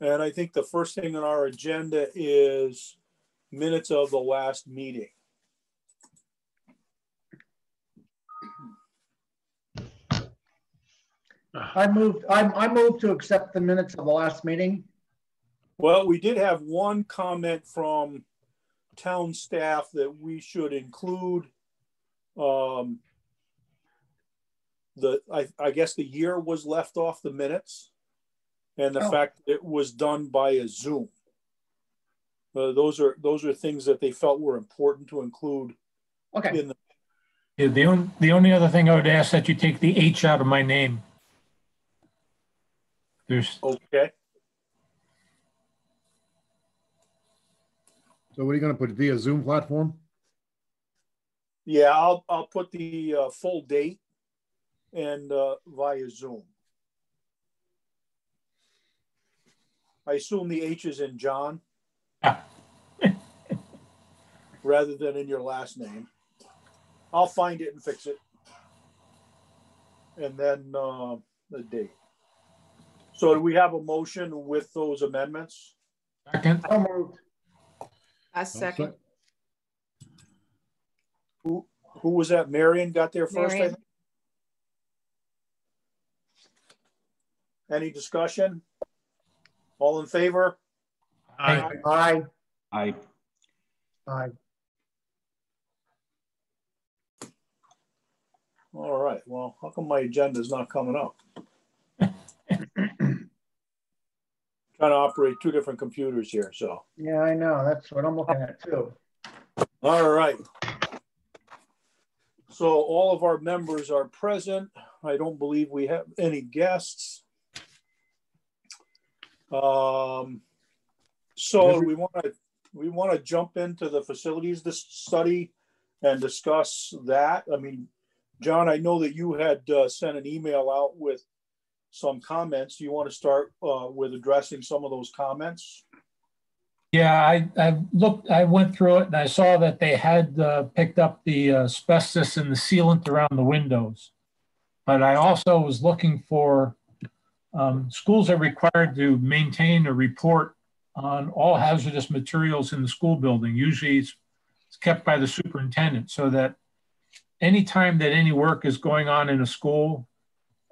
And I think the first thing on our agenda is minutes of the last meeting. I moved, I, I moved to accept the minutes of the last meeting. Well, we did have one comment from town staff that we should include. Um, the, I, I guess the year was left off the minutes and the Oh. fact that it was done by a Zoom. Uh, those are, those are things that they felt were important to include Okay, in the, Yeah, the only, the only other thing I would ask that you take the H out of my name. There's, okay? So what are you gonna put via Zoom platform? Yeah, I'll, I'll put the uh, full date and uh, via Zoom. I assume the H is in John rather than in your last name. I'll find it and fix it. And then uh, the date. So do we have a motion with those amendments? second, so moved. A second. Who, who was that? Marion got there first, I think? Any discussion? All in favor? Aye. Aye, Aye. aye. All right, well, how come my agenda is not coming up? Trying to operate two different computers here, so. Yeah, I know. That's what I'm looking at too. All right. So all of our members are present. I don't believe we have any guests. Um, so we want to, we want to jump into the facilities this study and discuss that. I mean, John, I know that you had uh, sent an email out with some comments. Do you want to start uh, with addressing some of those comments? yeah, I, I looked, I went through it and I saw that they had uh, picked up the asbestos and the sealant around the windows. But I also was looking for, um, schools are required to maintain a report on all hazardous materials in the school building. Usually it's, it's kept by the superintendent so that anytime that any work is going on in a school,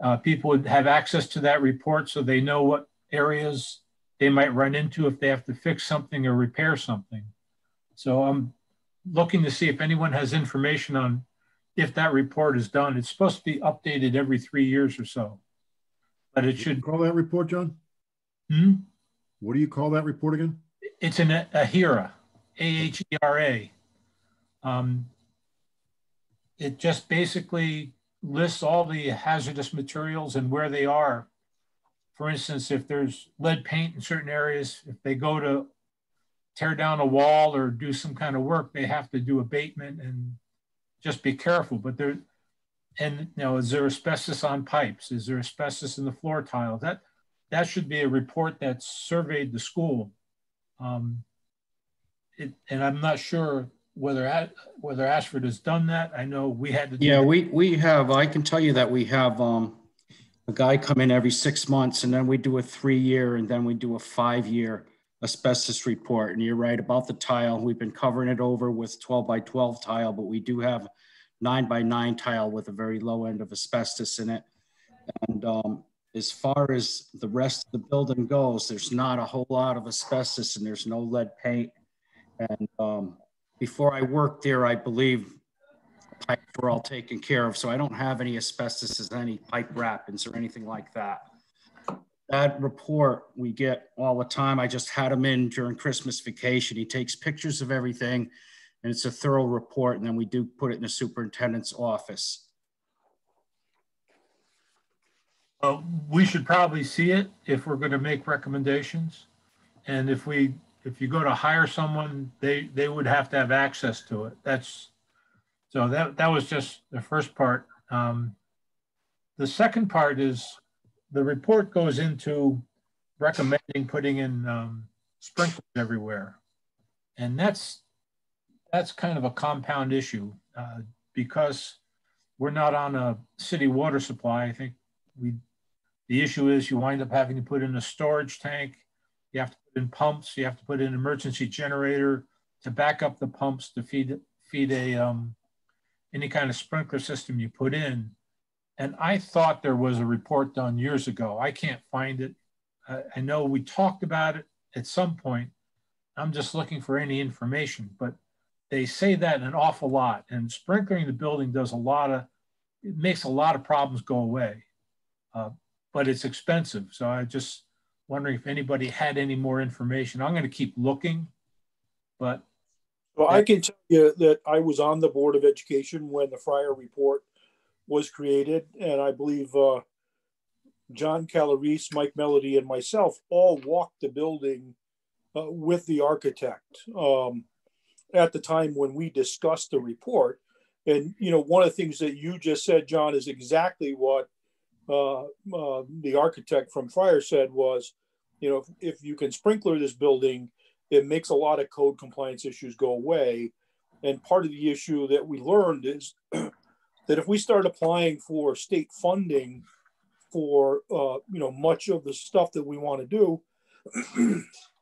uh, people would have access to that report so they know what areas they might run into if they have to fix something or repair something. So I'm looking to see if anyone has information on if that report is done. It's supposed to be updated every three years or so. But it should, Call that report, John? hmm? What do you call that report again? it's an AHERA, A-H-E-R-A. Um, it just basically lists all the hazardous materials and where they are. For instance, if there's lead paint in certain areas, if they go to tear down a wall or do some kind of work, they have to do abatement and just be careful. But there, and you know, is there asbestos on pipes? Is there asbestos in the floor tile? That that should be a report that surveyed the school. Um, it, and I'm not sure whether whether Ashford has done that. I know we had to. do yeah, that. we, we have, I can tell you that we have, um, a guy come in every six months and then we do a three-year and then we do a five-year asbestos report. And you're right about the tile. We've been covering it over with twelve by twelve tile, but we do have nine by nine tile with a very low end of asbestos in it. And, um, as far as the rest of the building goes, there's not a whole lot of asbestos and there's no lead paint. And, um, before I worked there, I believe pipes were all taken care of, so I don't have any asbestos as any pipe wrappings or anything like that. That report we get all the time. I just had him in during Christmas vacation. He takes pictures of everything and it's a thorough report and then we do put it in the superintendent's office. Uh, we should probably see it if we're going to make recommendations. And if we, if you go to hire someone, they, they would have to have access to it. That's, so that, that was just the first part. Um, the second part is the report goes into recommending putting in um, sprinklers everywhere. And that's, that's kind of a compound issue uh, because we're not on a city water supply. I think we, the issue is you wind up having to put in a storage tank You have to put in pumps. You have to put in an emergency generator to back up the pumps to feed feed a um, any kind of sprinkler system you put in. And I thought there was a report done years ago. I can't find it. I, I know we talked about it at some point. I'm just looking for any information, but they say that an awful lot. And sprinkling the building does a lot of, it makes a lot of problems go away. Uh, but it's expensive. So I just wondering if anybody had any more information. I'm going to keep looking, but Well, I can tell you that I was on the Board of Education when the Friar report was created, and I believe uh, John Calarese, Mike Melody, and myself all walked the building uh, with the architect um, at the time when we discussed the report. And you know, one of the things that you just said, John, is exactly what uh, uh, the architect from Friar said was, you know, if, if you can sprinkler this building, it makes a lot of code compliance issues go away. And part of the issue that we learned is that if we start applying for state funding for uh, you know much of the stuff that we want to do,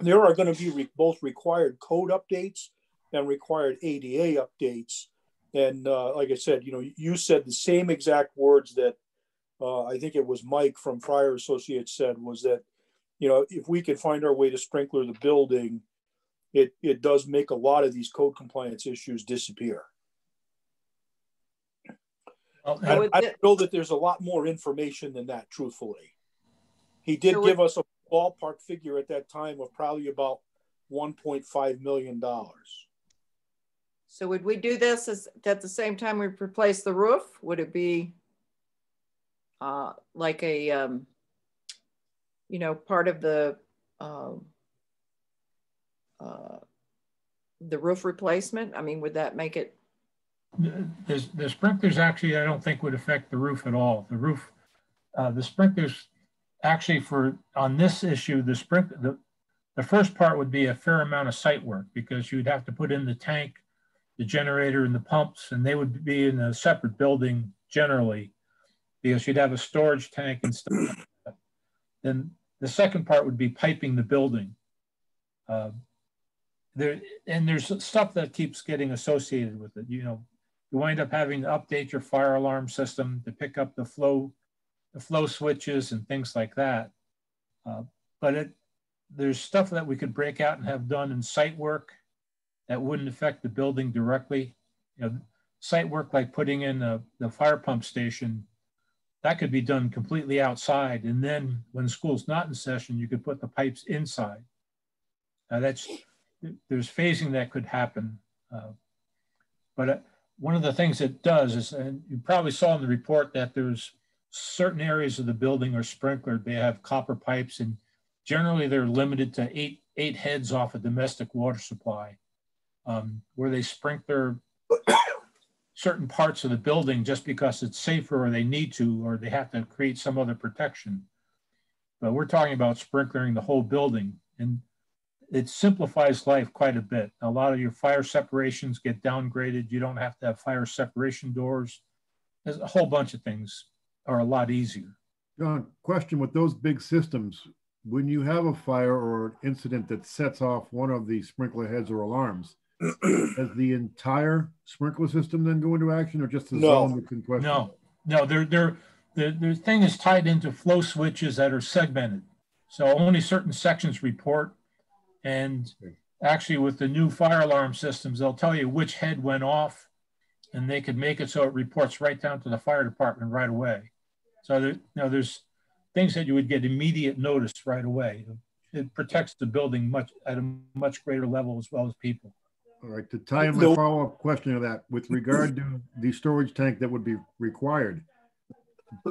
there are going to be re- both required code updates and required ADA updates. And uh, like I said, you know, you said the same exact words that uh, I think it was Mike from Friar Associates said was that, you know, if we could find our way to sprinkler the building, it, it does make a lot of these code compliance issues disappear. well, I, would I thi- know that there's a lot more information than that, truthfully. He did So give us a ballpark figure at that time of probably about $1.5 million. So would we do this as, at the same time we replace the roof? Would it be uh, like a, um, you know, part of the, um, uh, the roof replacement? I mean, would that make it, the, the sprinklers actually, I don't think would affect the roof at all. The roof, uh, the sprinklers actually for, on this issue, the sprink, the, the first part would be a fair amount of site work because you'd have to put in the tank, the generator and the pumps, and they would be in a separate building generally because you'd have a storage tank and stuff. Then the second part would be piping the building. Uh, there, and there's stuff that keeps getting associated with it. You know, you wind up having to update your fire alarm system to pick up the flow, the flow switches and things like that. Uh, but it, there's stuff that we could break out and have done in site work that wouldn't affect the building directly. You know, site work like putting in a, the fire pump station, that could be done completely outside. And then when school's not in session, you could put the pipes inside. Now that's, there's phasing that could happen. Uh, but uh, one of the things it does is, and you probably saw in the report that there's certain areas of the building are sprinklered. They have copper pipes and generally they're limited to eight, eight heads off a domestic water supply um, where they sprinkler certain parts of the building just because it's safer or they need to, or they have to create some other protection. But we're talking about sprinklering the whole building and it simplifies life quite a bit. A lot of your fire separations get downgraded. You don't have to have fire separation doors. There's a whole bunch of things are a lot easier. John, question with those big systems, when you have a fire or an incident that sets off one of the sprinkler heads or alarms, does the entire sprinkler system then go into action or just the No. zone that's in question? No, no, they're, they're, the, the thing is tied into flow switches that are segmented. So only certain sections report. And actually with the new fire alarm systems, they'll tell you which head went off and they could make it so it reports right down to the fire department right away. So there, you know, there's things that you would get immediate notice right away. It protects the building much at a much greater level as well as people. All right, to tie in my No. follow-up question to that, with regard to the storage tank that would be required,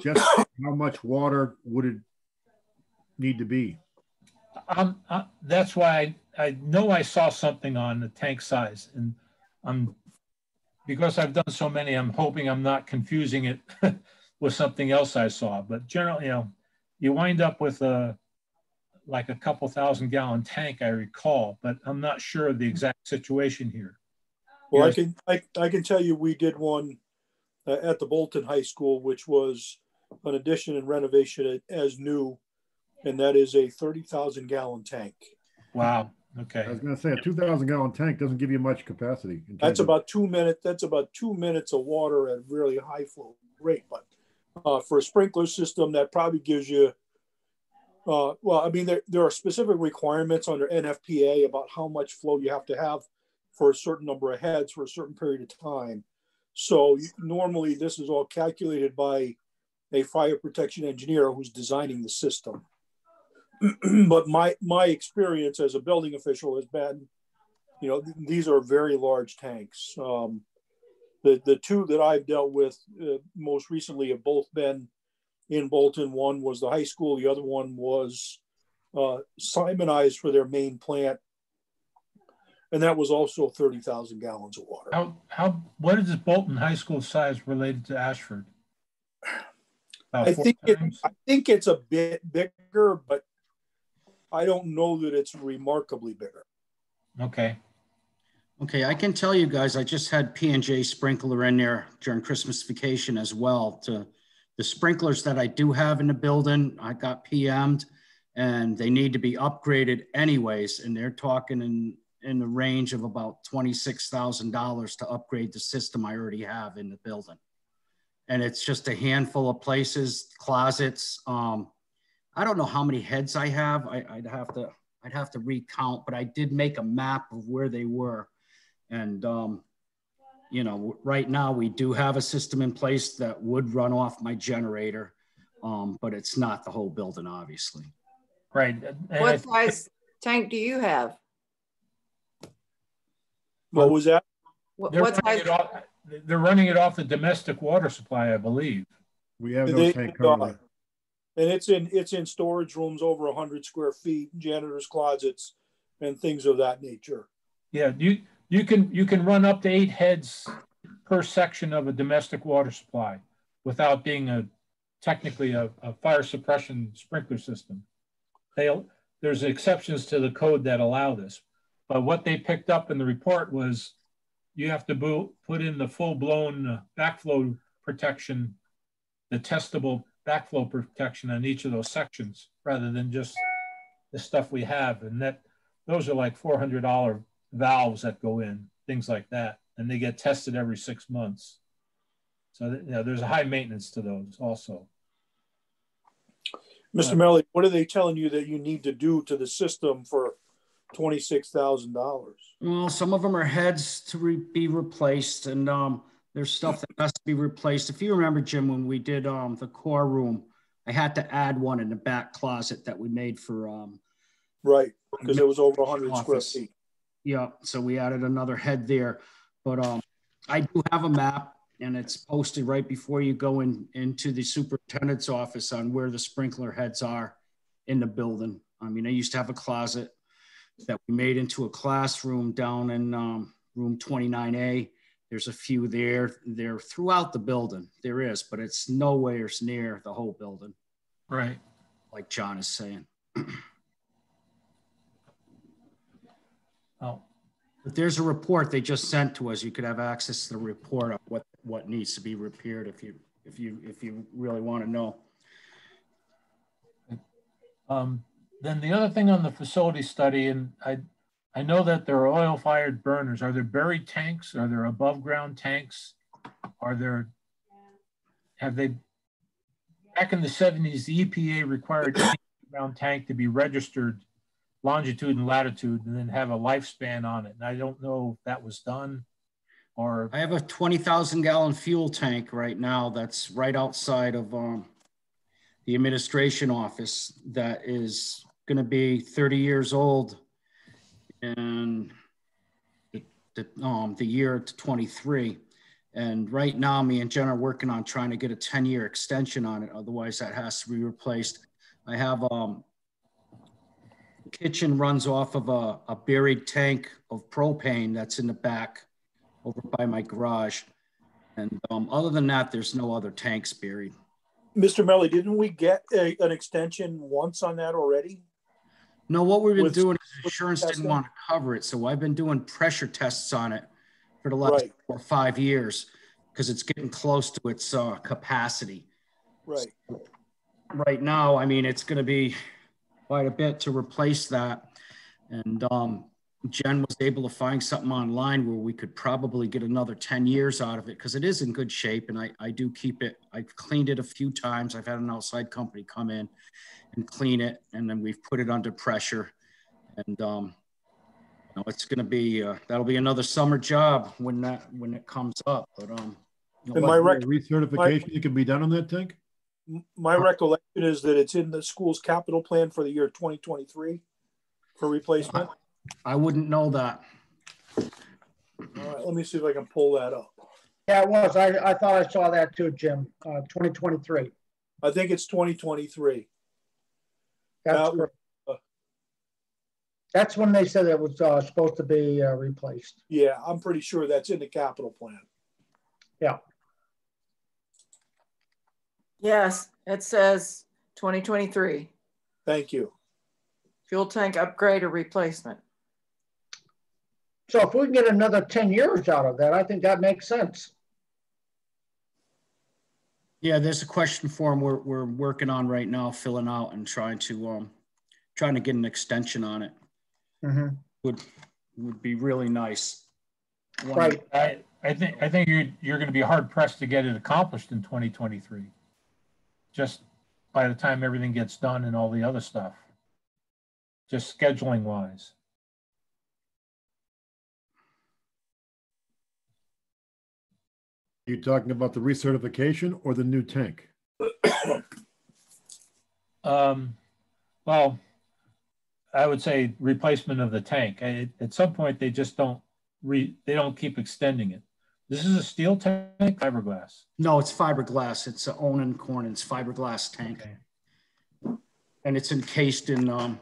just how much water would it need to be? Um, uh, that's why I, I know I saw something on the tank size and I'm, because I've done so many, I'm hoping I'm not confusing it with something else I saw, but generally, you know, you wind up with a, like a couple thousand gallon tank, I recall, but I'm not sure of the exact situation here. Well, I can, I, I can tell you, we did one uh, at the Bolton High School, which was an addition and renovation as new. and that is a 30,000 gallon tank. Wow. Okay. I was gonna say, a two thousand gallon tank doesn't give you much capacity. That's about two minutes. That's about two minutes of water at really high flow rate. But uh, for a sprinkler system, that probably gives you. Uh, well, I mean, there, there are specific requirements under NFPA about how much flow you have to have for a certain number of heads for a certain period of time. So normally, this is all calculated by a fire protection engineer who's designing the system. but my my experience as a building official has been you know, th- these are very large tanks. Um, the the two that I've dealt with uh, most recently have both been in Bolton. One was the high school. The other one was uh, Simonized for their main plant, and that was also thirty thousand gallons of water. How, how, what is this Bolton High School size related to Ashford? About I think it. I think it's a bit bigger, but I don't know that it's remarkably bigger. Okay. Okay, I can tell you guys, I just had P and J sprinkler in there during Christmas vacation as well to the sprinklers that I do have in the building, I got PM'd and they need to be upgraded anyways. And they're talking in, in the range of about $26,000 to upgrade the system I already have in the building. And it's just a handful of places, closets. Um, I don't know how many heads I have. I, I'd have to, I'd have to recount, but I did make a map of where they were. And, um, you know, right now we do have a system in place that would run off my generator, um, but it's not the whole building, obviously. Right. and What I- size tank do you have? What was that? What, They're what running size? it off, they're running it off the domestic water supply, I believe. We have They- tank they are. currently. And it's in it's in storage rooms over hundred square feet, janitors closets, and things of that nature. Yeah, you, you can, you can run up to eight heads per section of a domestic water supply without being a, technically a, a fire suppression sprinkler system. They, there's exceptions to the code that allow this. But what they picked up in the report was you have to put in the full-blown uh, backflow protection, the testable backflow protection on each of those sections, rather than just the stuff we have. And that, those are like four hundred dollar valves that go in, things like that, and they get tested every six months. So you know, there's a high maintenance to those also. Mr. Right. Melly, what are they telling you that you need to do to the system for twenty six thousand dollars? Well, some of them are heads to re- be replaced, and um, there's stuff that has to be replaced. If you remember, Jim, when we did um, the core room, I had to add one in the back closet that we made for um, Right, because it was over hundred square feet. Yeah, so we added another head there. But um, I do have a map and it's posted right before you go in into the superintendent's office on where the sprinkler heads are in the building. I mean, I used to have a closet that we made into a classroom down in um, room 29A. There's a few there. They're throughout the building. There is, but it's nowhere near the whole building, Right. like John is saying. But there's a report they just sent to us. You could have access to the report of what, what needs to be repaired if you, if you, if you really want to know. um, then the other thing on the facility study, and I, I know that there are oil fired burners. Are there buried tanks? Are there above ground tanks? Are there, have they, back in the seventies, the EPA required ground tank to be registered longitude and latitude and then have a lifespan on it. And I don't know if that was done or, I have a 20,000 gallon fuel tank right now that's right outside of um, the administration office that is going to be 30 years old and the, the, um, the year to 23. And right now, me and Jen are working on trying to get a 10 year extension on it. Otherwise, that has to be replaced. I have um, kitchen runs off of a, a buried tank of propane that's in the back over by my garage. And um, other than that, there's no other tanks buried. Mr. Melly, didn't we get a, an extension once on that already? No, what we've been With- doing is insurance didn't want to cover it. So I've been doing pressure tests on it for the last Right. four or five years because it's getting close to its uh, capacity. Right. Right now, I mean, it's going to be quite a bit to replace that. And um, Jen was able to find something online where we could probably get another 10 years out of it because it is in good shape and I, I do keep it. I've cleaned it a few times. I've had an outside company come in and clean it and then we've put it under pressure. And um, you know, it's going to be, uh, that'll be another summer job when that, when it comes up. But um, you know, And my rec- Recertification that can be done on that tank? My recollection is that it's in the school's capital plan for the year 2023 for replacement. I wouldn't know that. All right, let me see if I can pull that up. Yeah, it was. I, I thought I saw that too, Jim, uh, 2023. I think it's 2023. That's, Uh, uh, that's when they said it was, uh, supposed to be, uh, replaced. Yeah, I'm pretty sure that's in the capital plan. Yes, it says 2023, Thank you. fuel tank upgrade or replacement. So if we can get another 10 years out of that, I think that makes sense. Yeah, there's a question form we're, we're working on right now, filling out and trying to, um, trying to get an extension on it. Mhm. Would, would be really nice. One- Right. I, I think, I think you're, you're going to be hard pressed to get it accomplished in 2023. Just by the time everything gets done and all the other stuff. Just scheduling wise. You talking about the recertification or the new tank? Um, well, I would say replacement of the tank. I- At some point, they just don't re, they don't keep extending it. This is a steel tank, fiberglass. No, it's fiberglass. It's a Owens Corning's fiberglass tank. Okay. And it's encased in, um,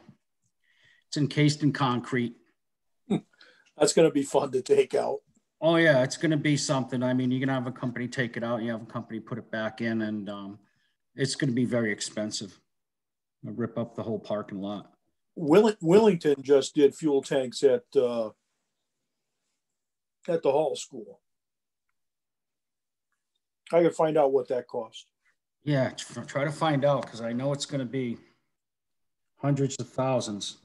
it's encased in concrete. That's going to be fun to take out. Oh yeah, it's gonna be something. I mean, you're gonna have a company take it out, you have a company put it back in and, um, it's gonna be very expensive. It'll Rip up the whole parking lot. Will- Willington just did fuel tanks at uh, at the Hall School. I can find out what that cost. Yeah, try to find out, cause I know it's gonna be hundreds of thousands.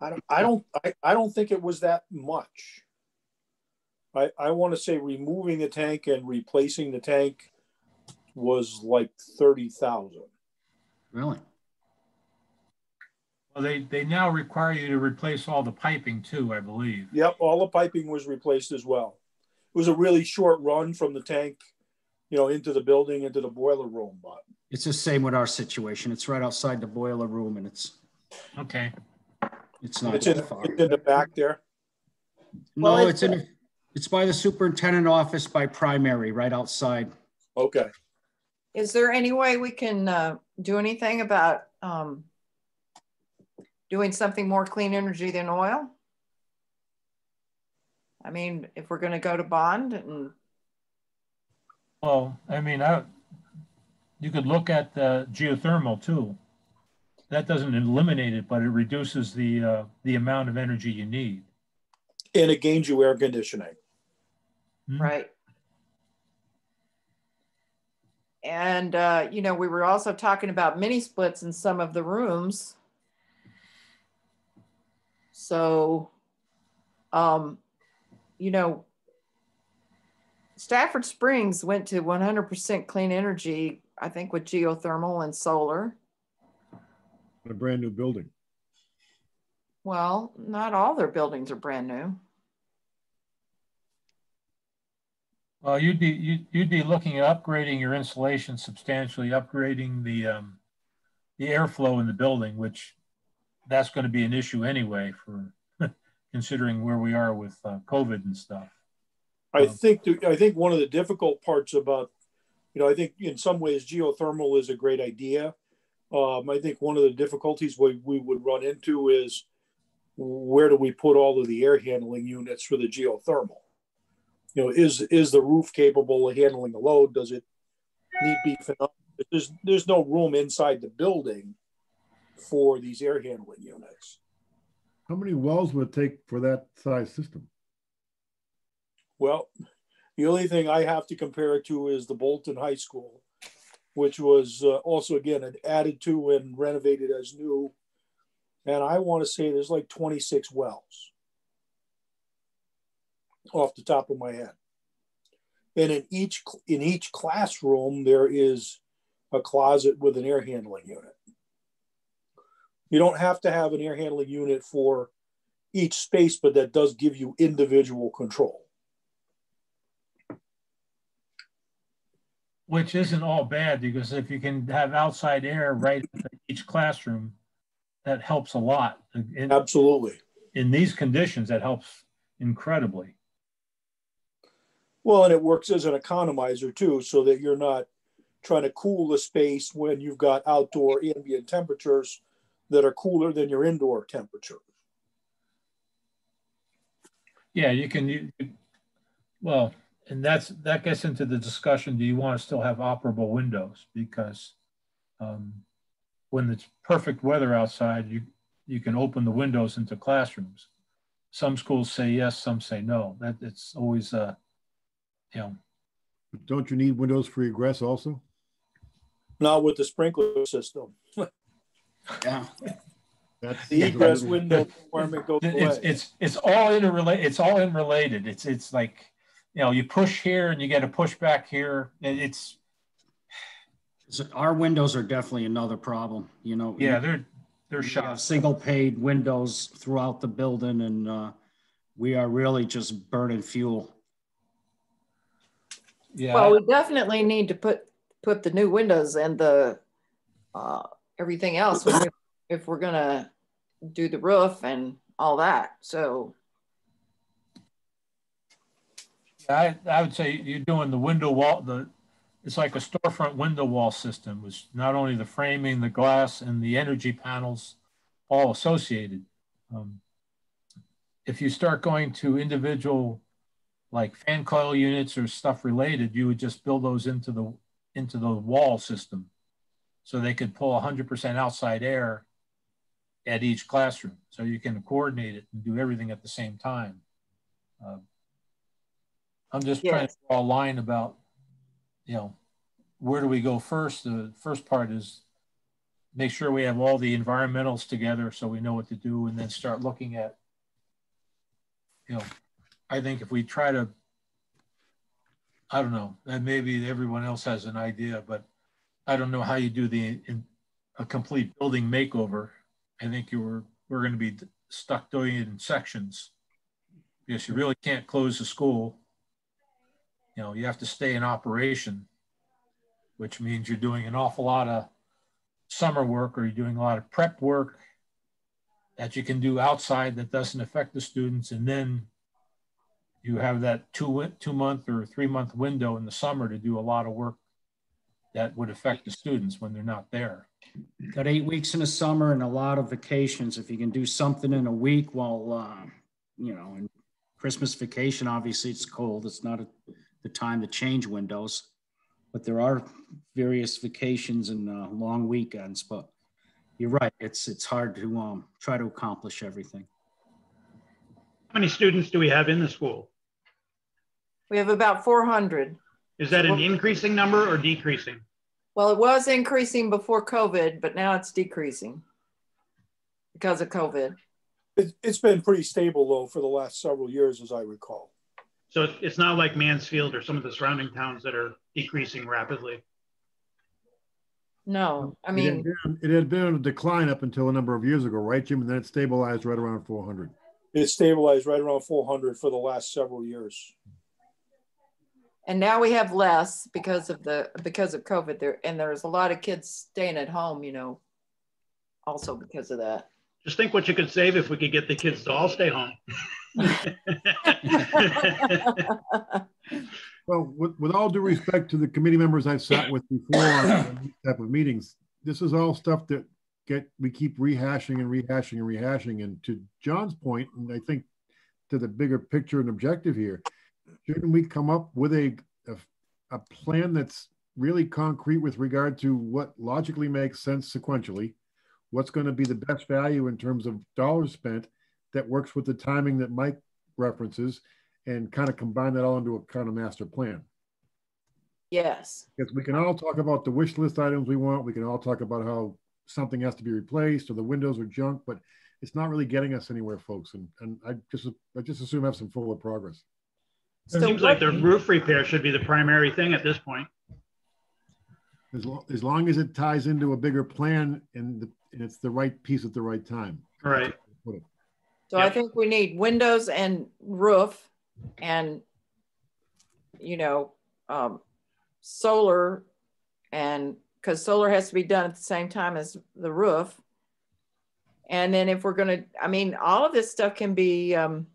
I don't. I don't. I, I don't think it was that much. I I want to say removing the tank and replacing the tank was like thirty thousand. Really? Well, they, they now require you to replace all the piping too, I believe. Yep, all the piping was replaced as well. It was a really short run from the tank, you know, into the building, into the boiler room, but It's the same with our situation. It's right outside the boiler room and it's, Okay. it's not it's in, far. it's in the back there. Well, No, it's- it's in, it's by the superintendent office by primary, right outside. Okay. Is there any way we can uh, do anything about um, doing something more clean energy than oil? I mean, if we're going to go to bond and Well, I mean, I, you could look at the geothermal too. That doesn't eliminate it, but it reduces the, uh, the amount of energy you need. And it gains you air conditioning. Hmm? Right. And, uh, you know, we were also talking about mini splits in some of the rooms. So, um, you know, Stafford Springs went to 100% clean energy, I think with geothermal and solar. A brand new building. Well, not all their buildings are brand new. Well, you'd be, you'd, you'd be looking at upgrading your insulation substantially, upgrading the, um, the airflow in the building, which that's going to be an issue anyway for considering where we are with uh, COVID and stuff. I think, the- I think one of the difficult parts about, you know, I think in some ways geothermal is a great idea. Um, I think one of the difficulties we, we would run into is where do we put all of the air handling units for the geothermal? You know, is, is the roof capable of handling the load? Does it need beefing up? There's, there's no room inside the building for these air handling units. How many wells would it take for that size system? Well, the only thing I have to compare it to is the Bolton High School, which was uh, also again added to and renovated as new and I want to say there's like 26 wells off the top of my head. And in each in each classroom there is a closet with an air handling unit. You don't have to have an air handling unit for each space, but that does give you individual control. Which isn't all bad because if you can have outside air right in each classroom, that helps a lot. In, Absolutely. in these conditions, that helps incredibly. Well, and it works as an economizer too, so that you're not trying to cool the space when you've got outdoor ambient temperatures that are cooler than your indoor temperature. Yeah, you can, you, well, and that's, that gets into the discussion, do you want to still have operable windows? Because um, when it's perfect weather outside, you, you can open the windows into classrooms. Some schools say yes, some say no. That it's always, uh, you know. But don't you need windows for egress also? Not with the sprinkler system. Yeah. That's The egress window requirement goes It's, away. it's, it's all interrelated. It's all interrelated. It's, it's like, you know, you push here and you get a push back here. It- It's, So Our windows are definitely another problem, you know. yeah, they're, they're shot. single paid windows throughout the building and uh, we are really just burning fuel. Yeah. Well, we definitely need to put, put the new windows and the, uh, everything else if- if we're gonna do the roof and all that. So, I, I would say you're doing the window wall, the, it's like a storefront window wall system, which not only the framing, the glass and the energy panels all associated. Um, if you start going to individual like fan coil units or stuff related, you would just build those into the, into the wall system. So they could pull hundred percent outside air at each classroom. So you can coordinate it and do everything at the same time. Uh, I'm just trying to draw a line about, you know, where do we go first? The first part is make sure we have all the environmentals together so we know what to do and then start looking at, you know, I think if we try to, I don't know, and maybe everyone else has an idea, but I don't know how you do the, in, a complete building makeover. I think you were, we're going to be stuck doing it in sections because you really can't close the school you know, you have to stay in operation, which means you're doing an awful lot of summer work or you're doing a lot of prep work that you can do outside that doesn't affect the students. And then you have that two, two month or three month window in the summer to do a lot of work that would affect the students when they're not there. Got eight weeks in the summer and a lot of vacations. If you can do something in a week while, uh, you know, and Christmas vacation, obviously it's cold. It's not a, the time to change windows. But there are various vacations and uh, long weekends, but you're right. It's, it's hard to um, try to accomplish everything. How many students do we have in the school? we have about four hundred. Is that an increasing number or decreasing? Well, it was increasing before COVID, but now it's decreasing because of COVID. It, it's been pretty stable though for the last several years, as I recall. So it's- it's not like Mansfield or some of the surrounding towns that are decreasing rapidly. No, I It had mean, been- It had been a decline up until a number of years ago, right, Jim? And then it stabilized right around four hundred. It stabilized right around 400 for the last several years. and now we have less because of the, because of COVID there. And there's a lot of kids staying at home, you know, also because of that. Just think what you could save if we could get the kids to all stay home. Well, with, with all due respect to the committee members I've sat with before type of meetings, this is all stuff that get, we keep rehashing and rehashing and rehashing. And to John's point, and I think to the bigger picture and objective here, shouldn't we come up with a, a, a plan that's really concrete with regard to what logically makes sense sequentially? What's going to be the best value in terms of dollars spent that works with the timing that Mike references and kind of combine that all into a kind of master plan? Yes, Because we can all talk about the wish list items we want. We can all talk about how something has to be replaced or the windows are junk, but it's not really getting us anywhere, folks. And, and I just, I just assume have some forward progress. It seems like the roof repair should be the primary thing at this point. As, lo- as long as it ties into a bigger plan and, the, and it's the right piece at the right time. Right. So I think we need windows and roof and, you know, um, solar and, because solar has to be done at the same time as the roof. And then if we're gonna, I mean, all of this stuff can be, um,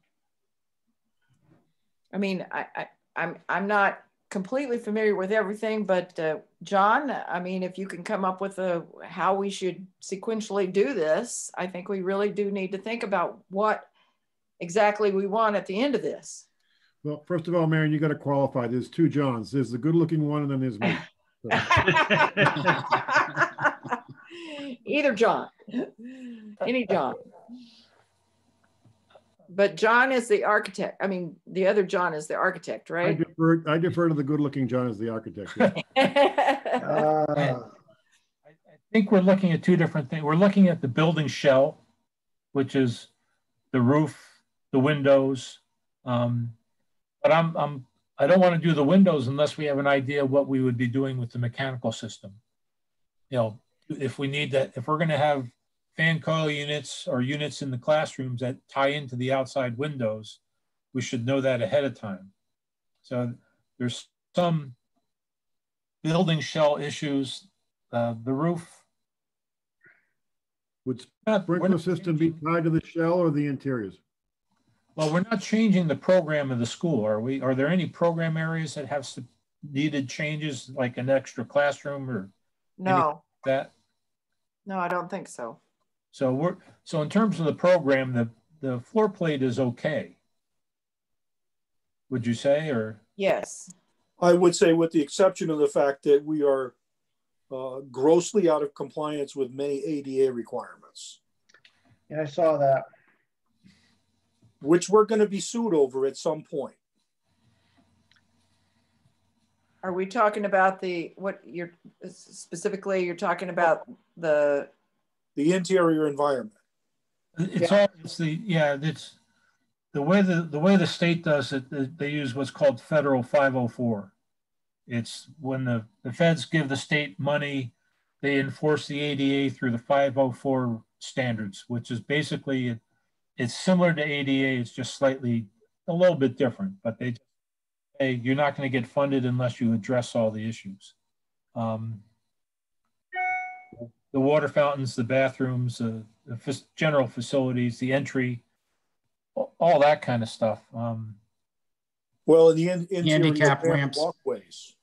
I mean, I, I, I'm, I'm not completely familiar with everything, but, uh, John, I mean, if you can come up with a, how we should sequentially do this, I think we really do need to think about what exactly we want at the end of this. Well, first of all, Marion, you got to qualify. There's two Johns. There's the good looking one and then there's me. Either John, any John. But John is the architect. I mean, the other John is the architect, right? I right? defer, I defer to the good looking John as the architect. yeah. Uh, I I think we're looking at two different things. We're looking at the building shell, which is the roof, the windows. Um, but I'm, I'm, I don't want to do the windows unless we have an idea what we would be doing with the mechanical system. You know, if we need that, if we're going to have fan coil units or units in the classrooms that tie into the outside windows, we should know that ahead of time. So there's some building shell issues, uh, the roof. Would not- we're sprinkler system be tied to the shell or the interiors? Well, we're not changing the program of the school, are we? Are there any program areas that have needed changes, like an extra classroom or No, that? no, I don't think so. So we're, so in terms of the program, the, the floor plate is okay. Would you say, or? Yes. I would say with the exception of the fact that we are uh, grossly out of compliance with many ADA requirements, yeah, I saw that. which we're going to be sued over at some point. Are we talking about the, what you're specifically, you're talking about the, The interior environment. It's all, it's the, yeah, it's the way the, the way the state does it, they- they use what's called federal 504. It's when the, the feds give the state money, they enforce the ADA through the 504 standards, which is basically, it's similar to ADA, it's just slightly, a little bit different, but they, hey, you're not going to get funded unless you address all the issues. Um, the water fountains, the bathrooms, uh, the fac- general facilities, the entry, all that kind of stuff. Um, Well, in the in, interior Handicap ramp ramps. walkways,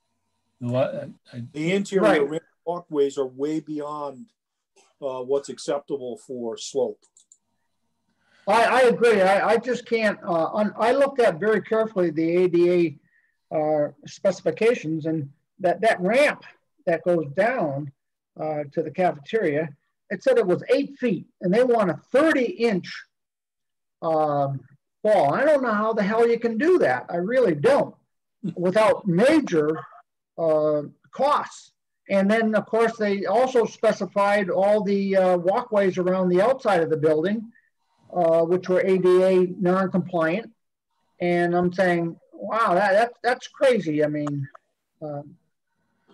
the lo- I- the interior Right. ramp walkways are way beyond uh, what's acceptable for slope. I, I agree. I, I just can't, uh, un, I looked at very carefully the ADA, uh, specifications and that, that ramp that goes down, uh, to the cafeteria, it said it was eight feet and they want a 30 inch, um, wall. I don't know how the hell you can do that. I really don't without major, uh, costs. And then, of course, they also specified all the uh, walkways around the outside of the building, uh, which were ADA non-compliant. And I'm saying, wow, that, that that's crazy. I mean, uh,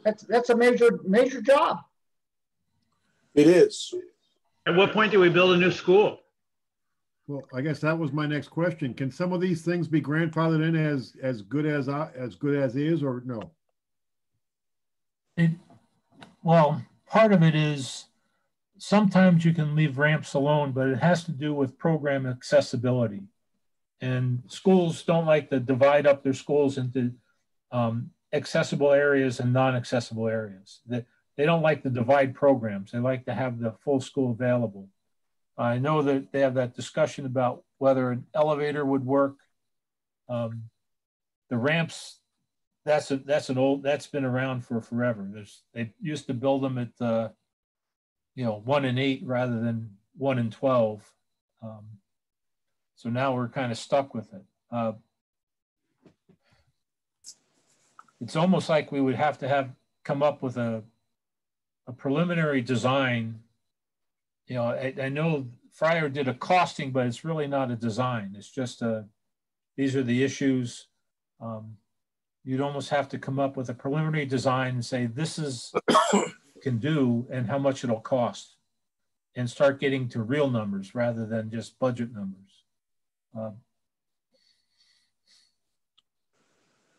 that's that's a major major job. It is. At what point do we build a new school? Well, I guess that was my next question. Can some of these things be grandfathered in as, as good as, as good as is or no? It, well, part of it is sometimes you can leave ramps alone, but it has to do with program accessibility. And schools don't like to divide up their schools into um, accessible areas and non-accessible areas. They, they don't like to divide programs. They like to have the full school available. I know that they have that discussion about whether an elevator would work. Um, the ramps, that's a, that's an old, that's been around for forever. There's, they used to build them at, uh, you know, one and eight rather than one and 12. Um, so now we're kind of stuck with it. Uh, it's almost like we would have to have come up with a, a preliminary design you know, I, I know Friar did a costing, but it's really not a design. It's just a, these are the issues. Um, you'd almost have to come up with a preliminary design and say, this is can do and how much it'll cost and start getting to real numbers rather than just budget numbers. Um,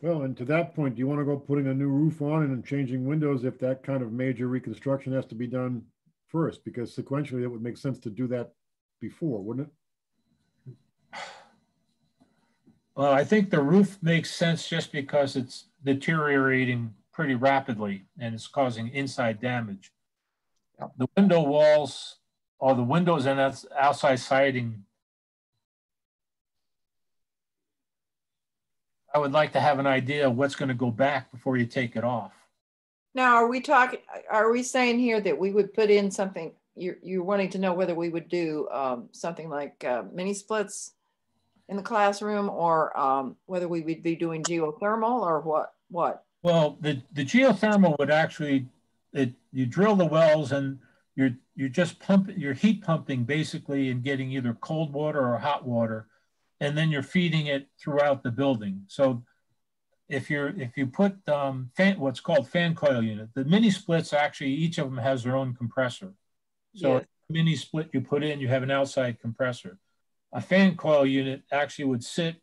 Well, and to that point, do you want to go putting a new roof on and changing windows if that kind of major reconstruction has to be done first? Because sequentially, it would make sense to do that before, wouldn't it? Well, I think the roof makes sense just because it's deteriorating pretty rapidly and it's causing inside damage. Yep. The window walls or the windows and that's outside siding. I would like to have an idea of what's going to go back before you take it off. Now, are we talking, are we saying here that we would put in something, you're, you're wanting to know whether we would do um, something like uh, mini splits in the classroom or um, whether we would be doing geothermal or what, what? Well, the, the geothermal would actually, it, you drill the wells and you're, you're just pumping, you're heat pumping basically and getting either cold water or hot water. And then you're feeding it throughout the building. So if you're, if you put um, fan, what's called fan coil unit, the mini splits actually, each of them has their own compressor. So Yes. a mini split you put in, you have an outside compressor. A fan coil unit actually would sit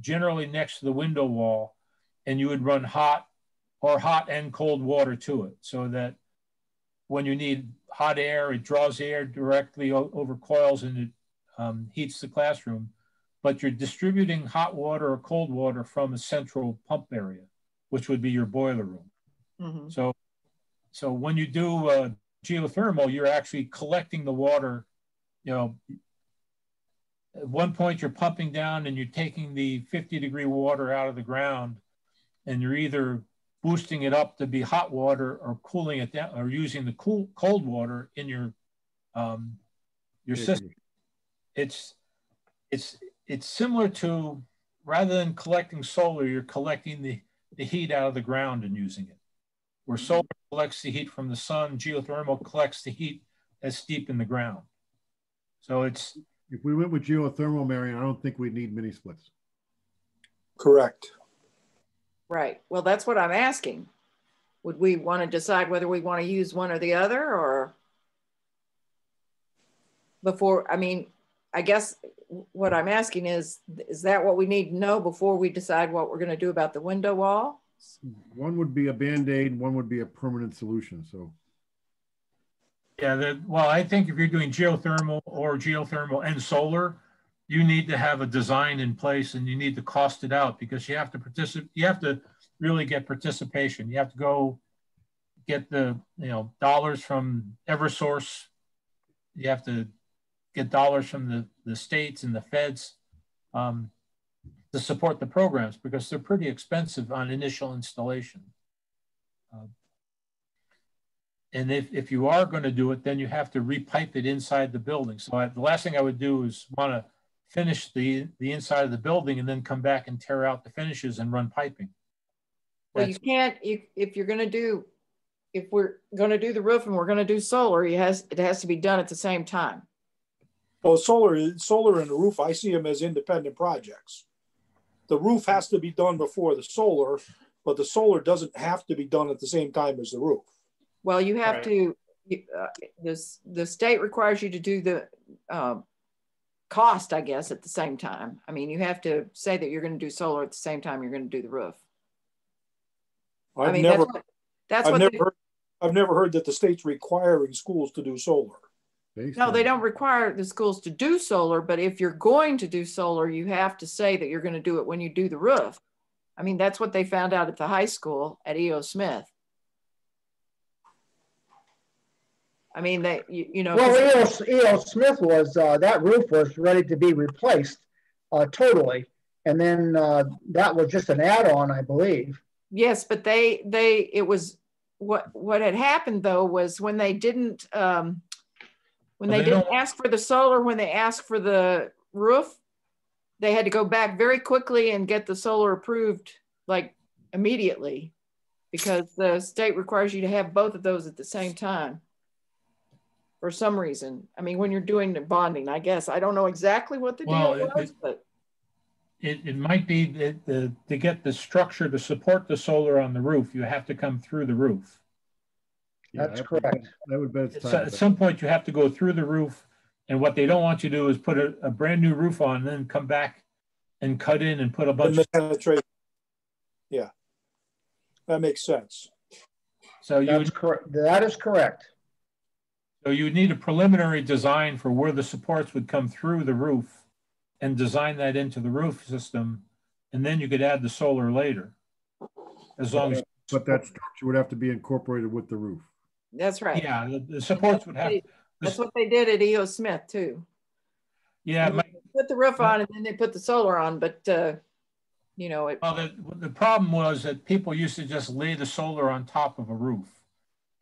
generally next to the window wall and you would run hot or hot and cold water to it so that when you need hot air, it draws air directly over coils and it um, heats the classroom. But you're distributing hot water or cold water from a central pump area, which would be your boiler room. Mhm. So, so when you do uh, geothermal, you're actually collecting the water. You know, at one point you're pumping down and you're taking the 50 degree water out of the ground, and you're either boosting it up to be hot water or cooling it down, or using the cool cold water in your um, your system. It's it's it's similar to rather than collecting solar, you're collecting the the heat out of the ground and using it where mm-hmm. solar collects the heat from the sun, geothermal collects the heat that's deep in the ground. So it's If we went with geothermal, Marion, I don't think we'd need mini splits. Correct. Right. Well, that's what I'm asking. Would we want to decide whether we want to use one or the other or before, I mean, I guess what I'm asking is, is that what we need to know before we decide what we're going to do about the window wall? One would be a Band-Aid, one would be a permanent solution, so. yeah, that well, I think if you're doing geothermal or geothermal and solar, you need to have a design in place and you need to cost it out because you have to participate, you have to really get participation. You have to go get the you know dollars from Eversource. You have to get dollars from the, the states and the feds um, to support the programs because they're pretty expensive on initial installation. Uh, and if, if you are going to do it, then you have to repipe it inside the building. So I, the last thing I would do is want to finish the, the inside of the building and then come back and tear out the finishes and run piping. Well, you can't, you, if you're going to do, if we're going to do the roof and we're going to do solar, it has, it has to be done at the same time. Well, solar, solar and the roof, I see them as independent projects. The roof has to be done before the solar, but the solar doesn't have to be done at the same time as the roof. Well, you have Right. to, you, uh, this, the state requires you to do the, um, cost, I guess, at the same time. I mean, you have to say that you're going to do solar at the same time you're going to do the roof. I I've mean, never, that's what, that's I've what, never they- heard, I've never heard that the state's requiring schools to do solar. Based no, they don't require the schools to do solar, but if you're going to do solar, you have to say that you're going to do it when you do the roof. I mean, that's what they found out at the high school at E.O. Smith. I mean, they, you, you know. 'cause- Well, E.O. E.O. Smith was, uh, that roof was ready to be replaced, uh, totally. And then, uh, that was just an add-on, I believe. Yes, but they, they, it was, what, what had happened though was when they didn't, um, when Well, they they didn't don't- ask for the solar, when they asked for the roof, they had to go back very quickly and get the solar approved like immediately because the state requires you to have both of those at the same time. for some reason. I mean, when you're doing the bonding, I guess. I don't know exactly what the Well, deal it- was, it- but It, it might be that the, to get the structure to support the solar on the roof, you have to come through the roof. Yeah, That's I would correct. I would bet it's At time. so- at some point, you have to go through the roof. And what they don't want you to do is put a, a brand new roof on, and then come back and cut in and put a bunch the of, penetration. Yeah. That makes sense. so you, That's would- correct. That is correct. so you would need a preliminary design for where the supports would come through the roof and design that into the roof system, and then you could add the solar later. As long as, But that structure would have to be incorporated with the roof. That's right. yeah, the, the supports would have, That's what they did at EO Smith too. yeah, might- Put the roof on and then they put the solar on, but, uh, you know, it, Well, the, the problem was that people used to just lay the solar on top of a roof.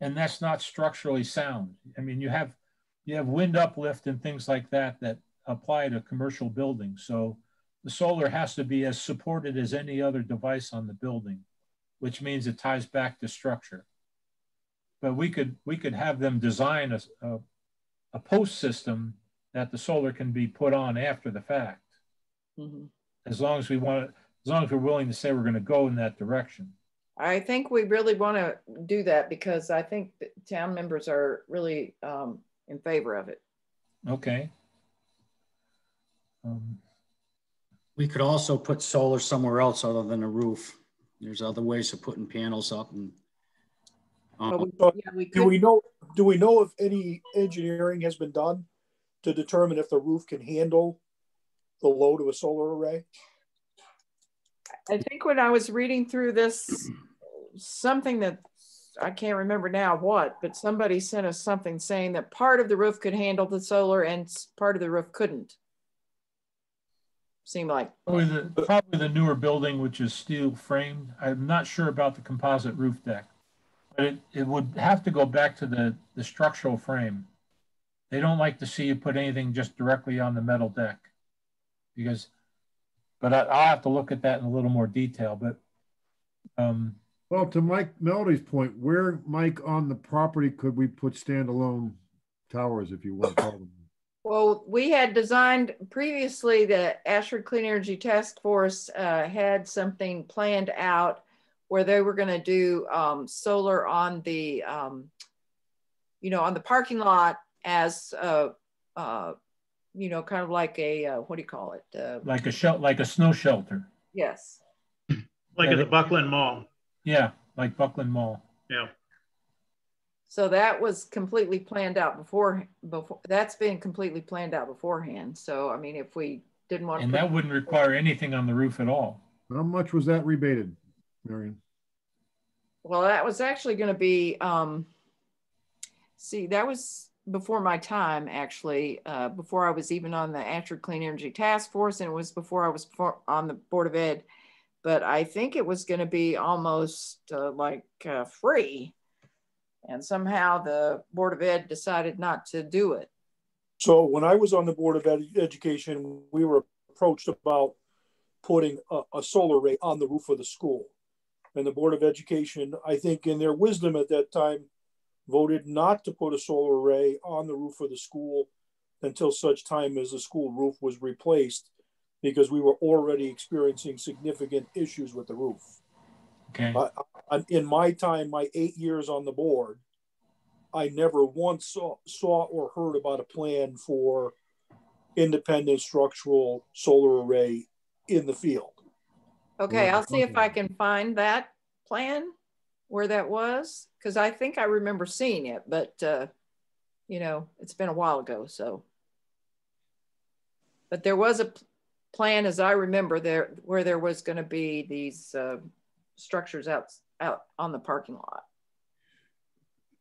And that's not structurally sound. I mean, you have, you have wind uplift and things like that that apply to commercial buildings. So the solar has to be as supported as any other device on the building, which means it ties back to structure. But we could, we could have them design a, a, a post system that the solar can be put on after the fact mhm. as long as we want to, as long as we're willing to say we're going to go in that direction. I think we really want to do that because I think that town members are really, um, in favor of it. Okay. Um, We could also put solar somewhere else other than a roof. There's other ways of putting panels up and. But um, we, yeah, we Do we know, do we know if any engineering has been done to determine if the roof can handle the load of a solar array? I think when I was reading through this, something that I can't remember now what, but somebody sent us something saying that part of the roof could handle the solar and part of the roof couldn't. Seemed like, Probably the, probably the newer building, which is steel framed. I'm not sure about the composite roof deck. But it, it would have to go back to the, the structural frame. They don't like to see you put anything just directly on the metal deck. Because, but I, I'll have to look at that in a little more detail, but, um, Well, to Mike Melody's point, where, Mike, on the property could we put standalone towers, if you want to call them? well, we had designed previously, the Ashford Clean Energy Task Force uh, had something planned out where they were gonna do um, solar on the, um, you know, on the parking lot as, uh, uh, you know, kind of like a, uh, what do you call it? Uh, like a shel, like a snow shelter. Yes. Like Yeah, at the Buckland Mall. Yeah, like Buckland Mall. Yeah. So that was completely planned out before, before, that's been completely planned out beforehand. So, I mean, if we didn't want to. And that wouldn't require anything on the roof at all. How much was that rebated, Marion? Well, that was actually going to be, um, see, that was before my time, actually, uh, before I was even on the Ashford Clean Energy Task Force, and it was before I was on the Board of Ed. But I think it was going to be almost uh, like uh, free. And somehow the Board of Ed decided not to do it. So when I was on the Board of Ed- Education, we were approached about putting a, a solar array on the roof of the school. And the Board of Education, I think in their wisdom at that time, voted not to put a solar array on the roof of the school until such time as the school roof was replaced because we were already experiencing significant issues with the roof. Okay. In my time, my eight years on the board, I never once saw, saw or heard about a plan for independent structural solar array in the field. Okay, I'll see if I can find that plan where that was, because I think I remember seeing it, but uh, you know, it's been a while ago, so. But there was a plan, as I remember, there where there was going to be these uh, structures out out on the parking lot.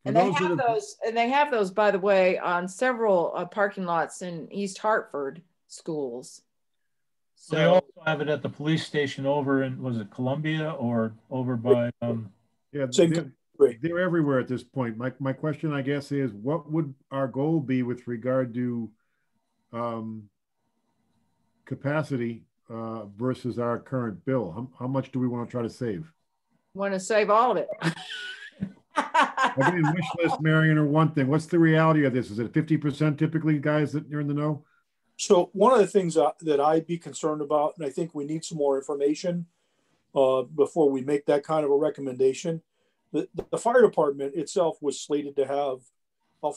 And they have those, and they have those, by the way, on several uh, parking lots in East Hartford schools. They also have it at the police station over in, was it Columbia or over by, um, Yeah, Same they're, they're everywhere at this point. My, my question, I guess, is what would our goal be with regard to um, capacity uh, versus our current bill? How, how much do we want to try to save? Want to save all of it. I mean, wish list, Marion, or one thing. What's the reality of this? Is it fifty percent typically, guys, that you're in the know? So one of the things that, I'd be concerned about, and I think we need some more information uh, before we make that kind of a recommendation. The, the fire department itself was slated to have a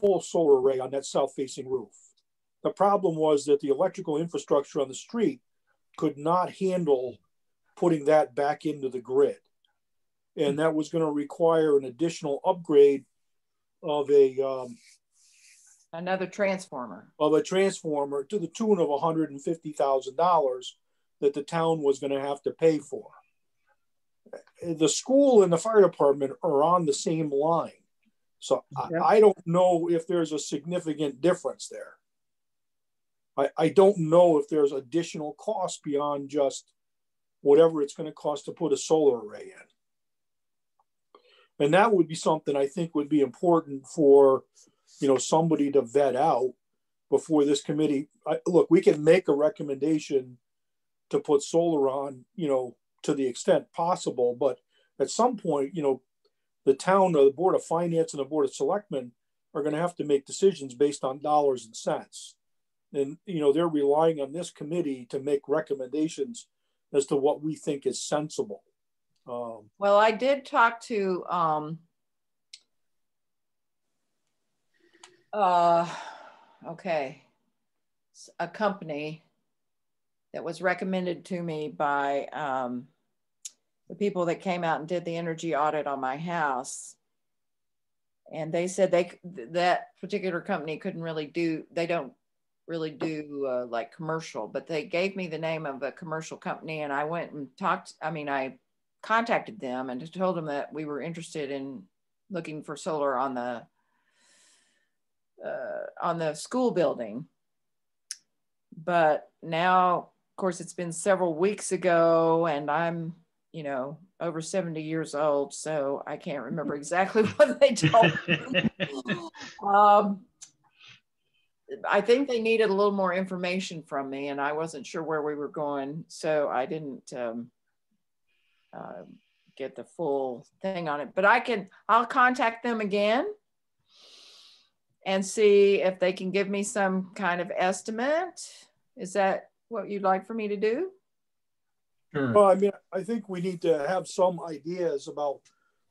full solar array on that south facing roof. The problem was that the electrical infrastructure on the street could not handle putting that back into the grid. And that was going to require an additional upgrade of a um, Another transformer. of a transformer to the tune of $150,000 that the town was going to have to pay for. The school and the fire department are on the same line. So Yeah. I, I don't know if there's a significant difference there. I, I don't know if there's additional cost beyond just whatever it's going to cost to put a solar array in. And that would be something I think would be important for, you know, somebody to vet out before this committee. I, look, we can make a recommendation to put solar on, you know, to the extent possible, but at some point, you know, the town or the board of finance and the board of selectmen are going to have to make decisions based on dollars and cents. And, you know, they're relying on this committee to make recommendations as to what we think is sensible. Um, Well, I did talk to um uh okay. A company that was recommended to me by um the people that came out and did the energy audit on my house. And they said they that particular company couldn't really do they don't really do uh, like commercial but they gave me the name of a commercial company and i went and talked i mean i contacted them and told them that we were interested in looking for solar on the uh, on the school building. But now, of course, it's been several weeks ago, and I'm, you know, over 70 years old, so I can't remember exactly what they told me. um, I think they needed a little more information from me, and I wasn't sure where we were going, so I didn't. Um, uh, get the full thing on it. But I can, I'll contact them again and see if they can give me some kind of estimate. Is that what you'd like for me to do? Sure. Well, I mean, I think we need to have some ideas about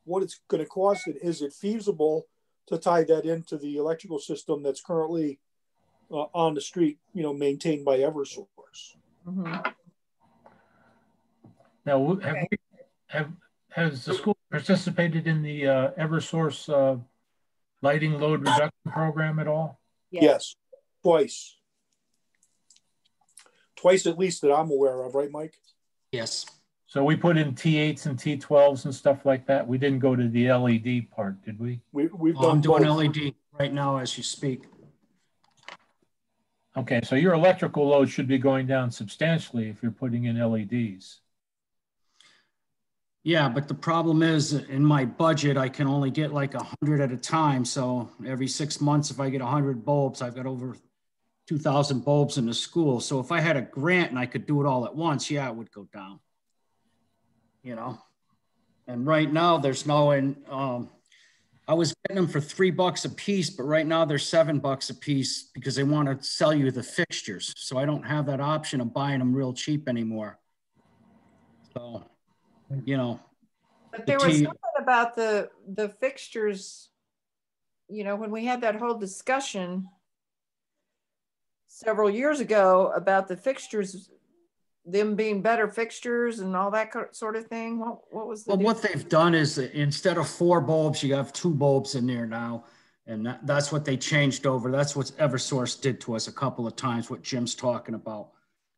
what it's going to cost and is it feasible to tie that into the electrical system that's currently uh, on the street, you know, maintained by Eversource. Mhm. Now, have we, have, has the school participated in the uh, Eversource uh, lighting load reduction program at all? Yes, twice. Twice at least that I'm aware of, right, Mike? Yes. So we put in T8s and T12s and stuff like that. We didn't go to the LED part, did we? We, we've Oh, I'm doing both. LED right now as you speak. Okay, so your electrical load should be going down substantially if you're putting in E LEDs. Yeah, but the problem is in my budget, I can only get like a hundred at a time. So every six months, if I get a hundred bulbs, I've got over two thousand bulbs in the school. So if I had a grant and I could do it all at once, yeah, it would go down. You know? And right now there's no, and um, I was getting them for three bucks a piece, but right now they're seven bucks a piece because they want to sell you the fixtures. So I don't have that option of buying them real cheap anymore. So, you know, But The there was something about the, the fixtures, you know, when we had that whole discussion several years ago about the fixtures, them being better fixtures and all that sort of thing. What, what was the? Well, what they've done is instead of four bulbs, you have two bulbs in there now. And that, that's what they changed over. That's what Eversource did to us a couple of times, what Jim's talking about.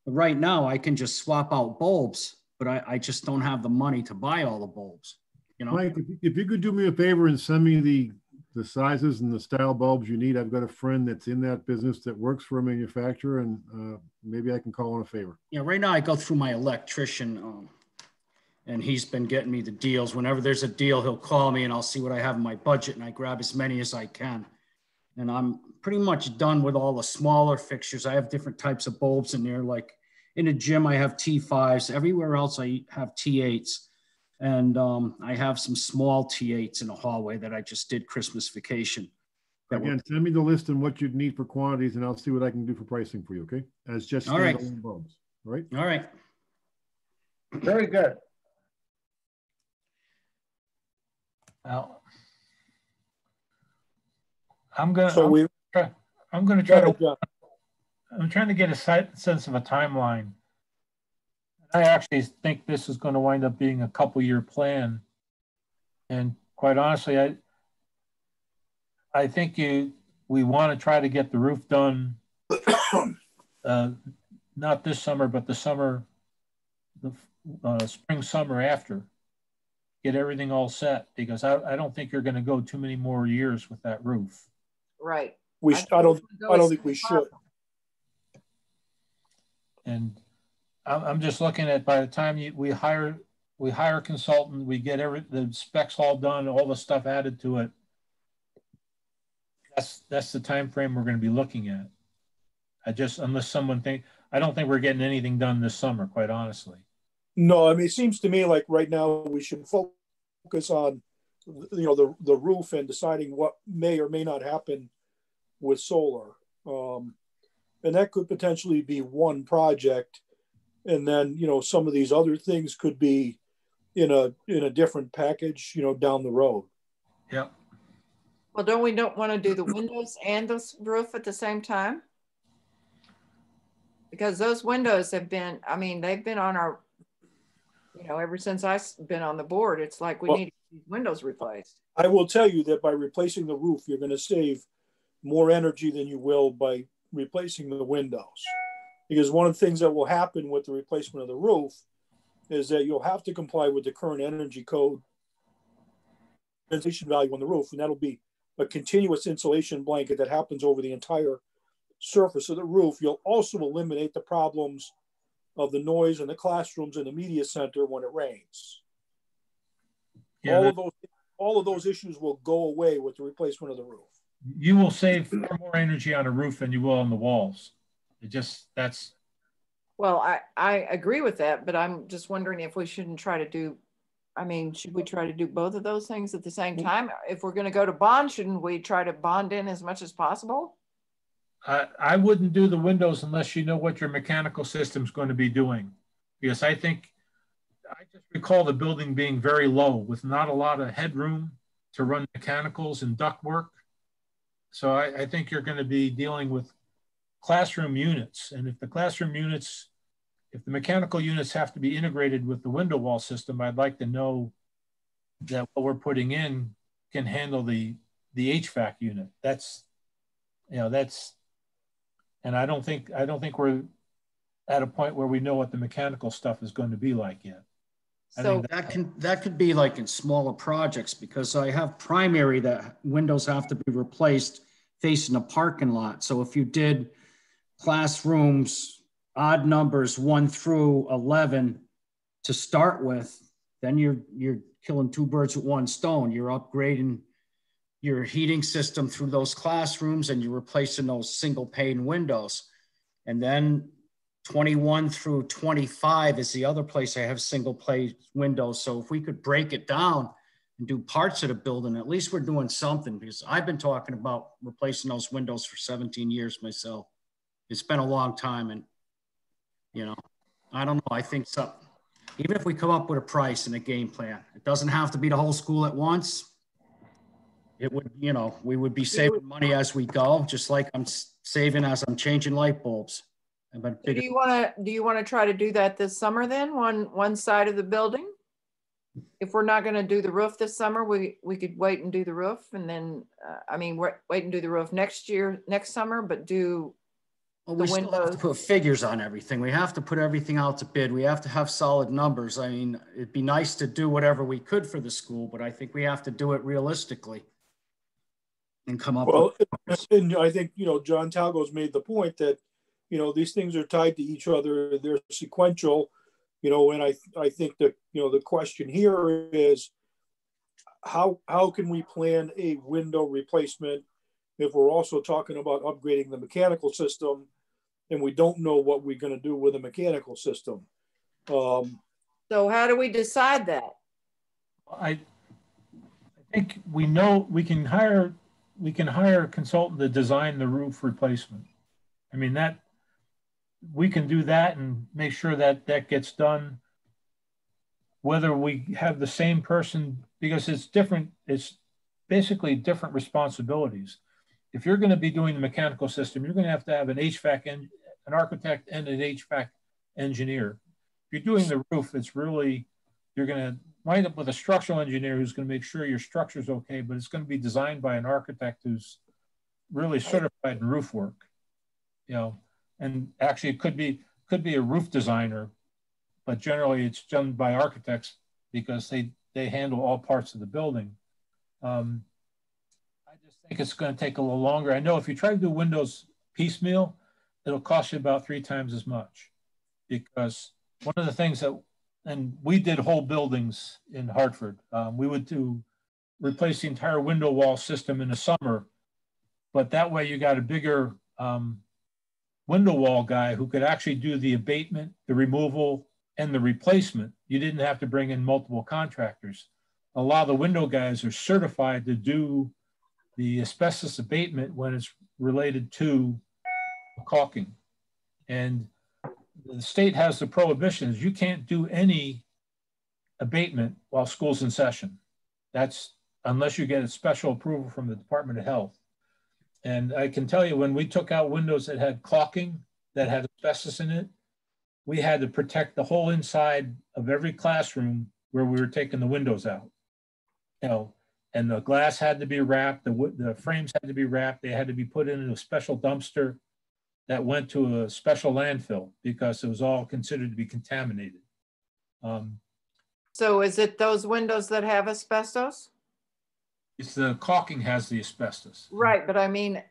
But right now, I can just swap out bulbs, but I, I just don't have the money to buy all the bulbs, you know? Mike, if you- could do me a favor and send me the, the sizes and the style bulbs you need, I've got a friend that's in that business that works for a manufacturer and uh, maybe I can call in a favor. Yeah, right now I go through my electrician, um, and he's been getting me the deals. Whenever there's a deal, he'll call me and I'll see what I have in my budget and I grab as many as I can. And I'm pretty much done with all the smaller fixtures. I have different types of bulbs in there. Like in the gym, I have T5s. Everywhere else, I have T8s. And um, I have some small T8s in the hallway that I just did Christmas vacation. Again, send me the list and what you'd need for quantities and I'll see what I can do for pricing for you, okay? As just All right. standalone bulbs, all right? All right. Very good. Now, I'm gonna, So I'm, we, I'm gonna go try to ahead, John. I'm trying to get a sense of a timeline. I actually think this is going to wind up being a couple year plan. And quite honestly, I I think you we want to try to get the roof done uh, not this summer, but the summer, the uh, spring, summer after. Get everything all set because I, I don't think you're going to go too many more years with that roof. Right. We, sh- I don't, I don't think we soon as should. And I'm, I'm just looking at by the time you, we hire, we hire a consultant, we get every, the specs all done, all the stuff added to it. That's, that's the time frame we're gonna be looking at. I just, unless someone think, I don't think we're getting anything done this summer, quite honestly. No, I mean, it seems to me like right now we should focus on, you know, the, the roof and deciding what may or may not happen with solar. Um, and that could potentially be one project. And then, you know, some of these other things could be in a, in a different package, you know, down the road. Yep. Well, don't we don't want to do the windows and the roof at the same time? Because those windows have been, I mean, they've been on our, you know, ever since I've been on the board, it's like we Well- need these windows replaced. I will tell you that by replacing the roof, you're going to save more energy than you will by replacing the windows. Because one of the things that will happen with the replacement of the roof is that you'll have to comply with the current energy code insulation value on the roof, and that'll be a continuous insulation blanket that happens over the entire surface of the roof. You'll also eliminate the problems of the noise in the classrooms and the media center when it rains Yeah, all of those all of those issues will go away with the replacement of the roof. You will save far more energy on a roof than you will on the walls. It just, that's, Well, I, I agree with that, but I'm just wondering if we shouldn't try to do, I mean, should we try to do both of those things at the same mm-hmm. time? If we're gonna go to bond, shouldn't we try to bond in as much as possible? I, I wouldn't do the windows unless you know what your mechanical system's going to be doing. Because I think, I just recall the building being very low with not a lot of headroom to run mechanicals and ductwork. So I, I think you're going to be dealing with classroom units. And if the classroom units, if the mechanical units have to be integrated with the window wall system, I'd like to know that what we're putting in can handle the, the HVAC unit. That's, you know, that's, and I don't think I don't think we're at a point where we know what the mechanical stuff is going to be like yet. I So, think That can, that could be like in smaller projects because I have primary that windows have to be replaced facing a parking lot. So if you did classrooms, odd numbers one through 11 to start with, then you're, you're killing two birds with one stone. You're upgrading your heating system through those classrooms and you're replacing those single pane windows. And then 21 through 25 is the other place I have single pane windows. So if we could break it down and do parts of the building, at least we're doing something because I've been talking about replacing those windows for 17 years myself. It's been a long time and, you know, I don't know. I think so. Even if we come up with a price and a game plan, it doesn't have to be the whole school at once. It would, you know, we would be saving money as we go, just like I'm saving as I'm changing light bulbs. But do you wanna, do you wanna try to do that this summer then, one, one side of the building? If we're not gonna do the roof this summer, we, we could wait and do the roof and then, uh, I mean, wait, wait and do the roof next year, next summer, but do, Well, the we still have to put figures on everything. We have to put everything out to bid. We have to have solid numbers. I mean, it'd be nice to do whatever we could for the school, but I think we have to do it realistically. And come up Well, with, and I think, you know, John Talgo's made the point that, you know, these things are tied to each other, they're sequential, you know, and I, I think that, you know, the question here is how, how can we plan a window replacement if we're also talking about upgrading the mechanical system and we don't know what we're gonna do with the mechanical system? Um, so how do we decide that? I, I think we know, we can hire, we can hire a consultant to design the roof replacement. I mean, that, we can do that and make sure that that gets done. Whether we have the same person, because it's different, it's basically different responsibilities. If you're gonna be doing the mechanical system, you're gonna have to have an HVAC, and an architect and an HVAC engineer. If you're doing the roof, it's really, you're gonna wind up with a structural engineer who's gonna make sure your structure's okay, but it's gonna be designed by an architect who's really certified in roof work. You know, and actually it could be could be a roof designer, but generally it's done by architects because they they handle all parts of the building. Um, I just think it's going to take a little longer. I know if you try to do windows piecemeal, it'll cost you about three times as much because one of the things that and we did whole buildings in Hartford. Um, we would do replace the entire window wall system in the summer, but that way you got a bigger um, window wall guy who could actually do the abatement, the removal, and the replacement. You didn't have to bring in multiple contractors. A lot of the window guys are certified to do the asbestos abatement when it's related to caulking. And the state has the prohibitions. You can't do any abatement while school's in session. That's unless you get a special approval from the Department of Health. And I can tell you when we took out windows that had caulking, that had asbestos in it, we had to protect the whole inside of every classroom where we were taking the windows out. You know, and the glass had to be wrapped, the, the frames had to be wrapped, they had to be put in a special dumpster that went to a special landfill because it was all considered to be contaminated. Um, So is it those windows that have asbestos? It's the caulking has the asbestos. Right, but I mean,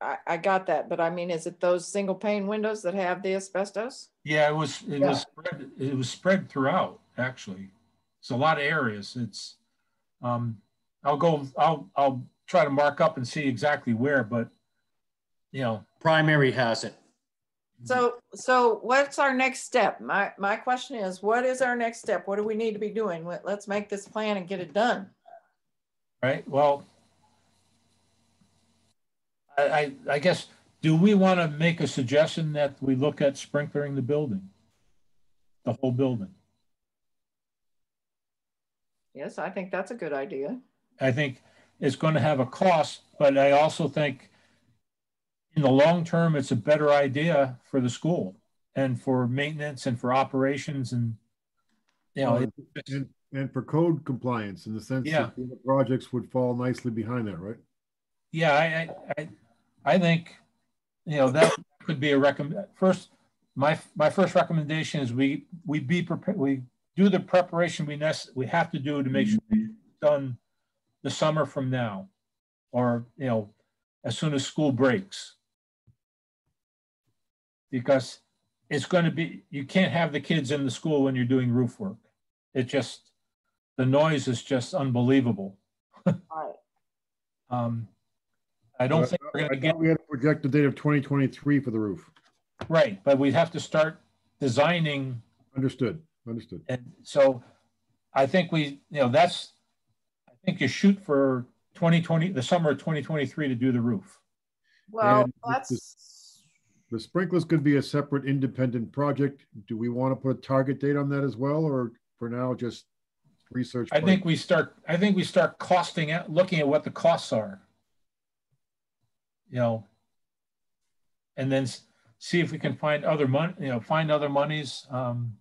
I, I got that, but I mean, is it those single pane windows that have the asbestos? Yeah, it was it Yeah. was spread it was spread throughout actually. It's a lot of areas. It's um I'll go I'll I'll try to mark up and see exactly where, but you know, Primary has it. So, so what's our next step? My, my question is, what is our next step? What do we need to be doing? Let- Let's make this plan and get it done. Right? Well, I, I, I guess, do we want to make a suggestion that we look at sprinklering the building? The whole building? Yes, I think that's a good idea. I think it's going to have a cost, but I also think in the long term, it's a better idea for the school and for maintenance and for operations and, you know, it- And, and for code compliance in the sense Yeah. that the projects would fall nicely behind that, right? yeah, I, I, I, I think, you know, that could be a recommend, first, my, my first recommendation is we, we be prepared, we do the preparation we nec- we have to do to make sure mm-hmm. it's done the summer from now, or, you know, as soon as school breaks. Because it's going to be, you can't have the kids in the school when you're doing roof work. It just, the noise is just unbelievable. Right. Um, I don't think we're gonna get, thought we had a projected date of 2023 for the roof. right, but we'd have to start designing, Understood, understood. and so I think we, you know, that's, I think you shoot for twenty twenty, the summer of twenty twenty-three to do the roof. Well, And that's, The sprinklers could be a separate independent project. Do we want to put a target date on that as well, or for now, just research? I think we start, I think we start costing out, looking at what the costs are. You know, and then see if we can find other money. you know, find other monies, um,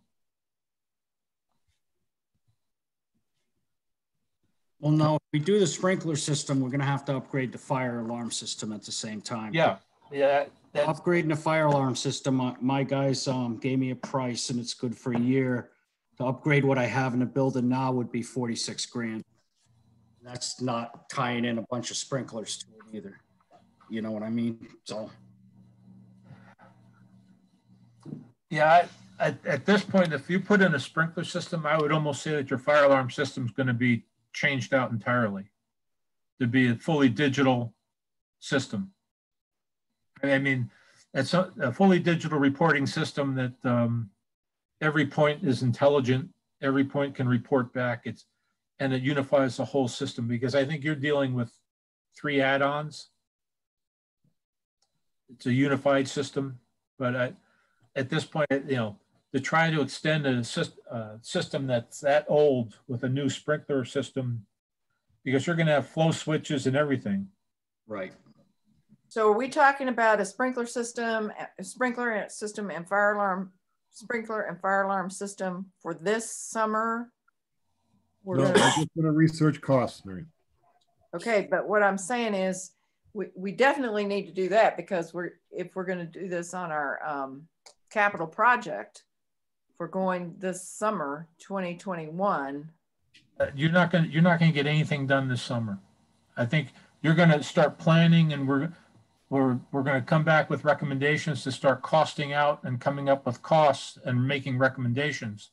Well, no, if we do the sprinkler system, we're gonna have to upgrade the fire alarm system at the same time. yeah, yeah, that, Upgrading the fire alarm system, my, my guys, um, gave me a price and it's good for a year. To upgrade what I have in the building now would be forty-six grand. That's not tying in a bunch of sprinklers to it either. You know what I mean? So, Yeah, I- at, at this point, if you put in a sprinkler system, I would almost say that your fire alarm system is going to be changed out entirely. To be a fully digital system. I mean, it's a, a fully digital reporting system that um, every point is intelligent, every point can report back. It's and it unifies the whole system because I think you're dealing with three add-ons. It's a unified system, but I, at this point, you know, to try to extend a syst- uh, system that's that old with a new sprinkler system, because you're going to have flow switches and everything. Right. So are we talking about a sprinkler system, a sprinkler system and fire alarm, sprinkler and fire alarm system for this summer? We're No, I'm gonna- just gonna research costs, Mary. Okay, but what I'm saying is, we, we definitely need to do that because we're, if we're gonna do this on our, um, capital project, if we're going this summer, twenty twenty-one, Uh, You're not going to, you're not going to get anything done this summer. I think you're going to start planning and we're, we're, we're going to come back with recommendations to start costing out and coming up with costs and making recommendations.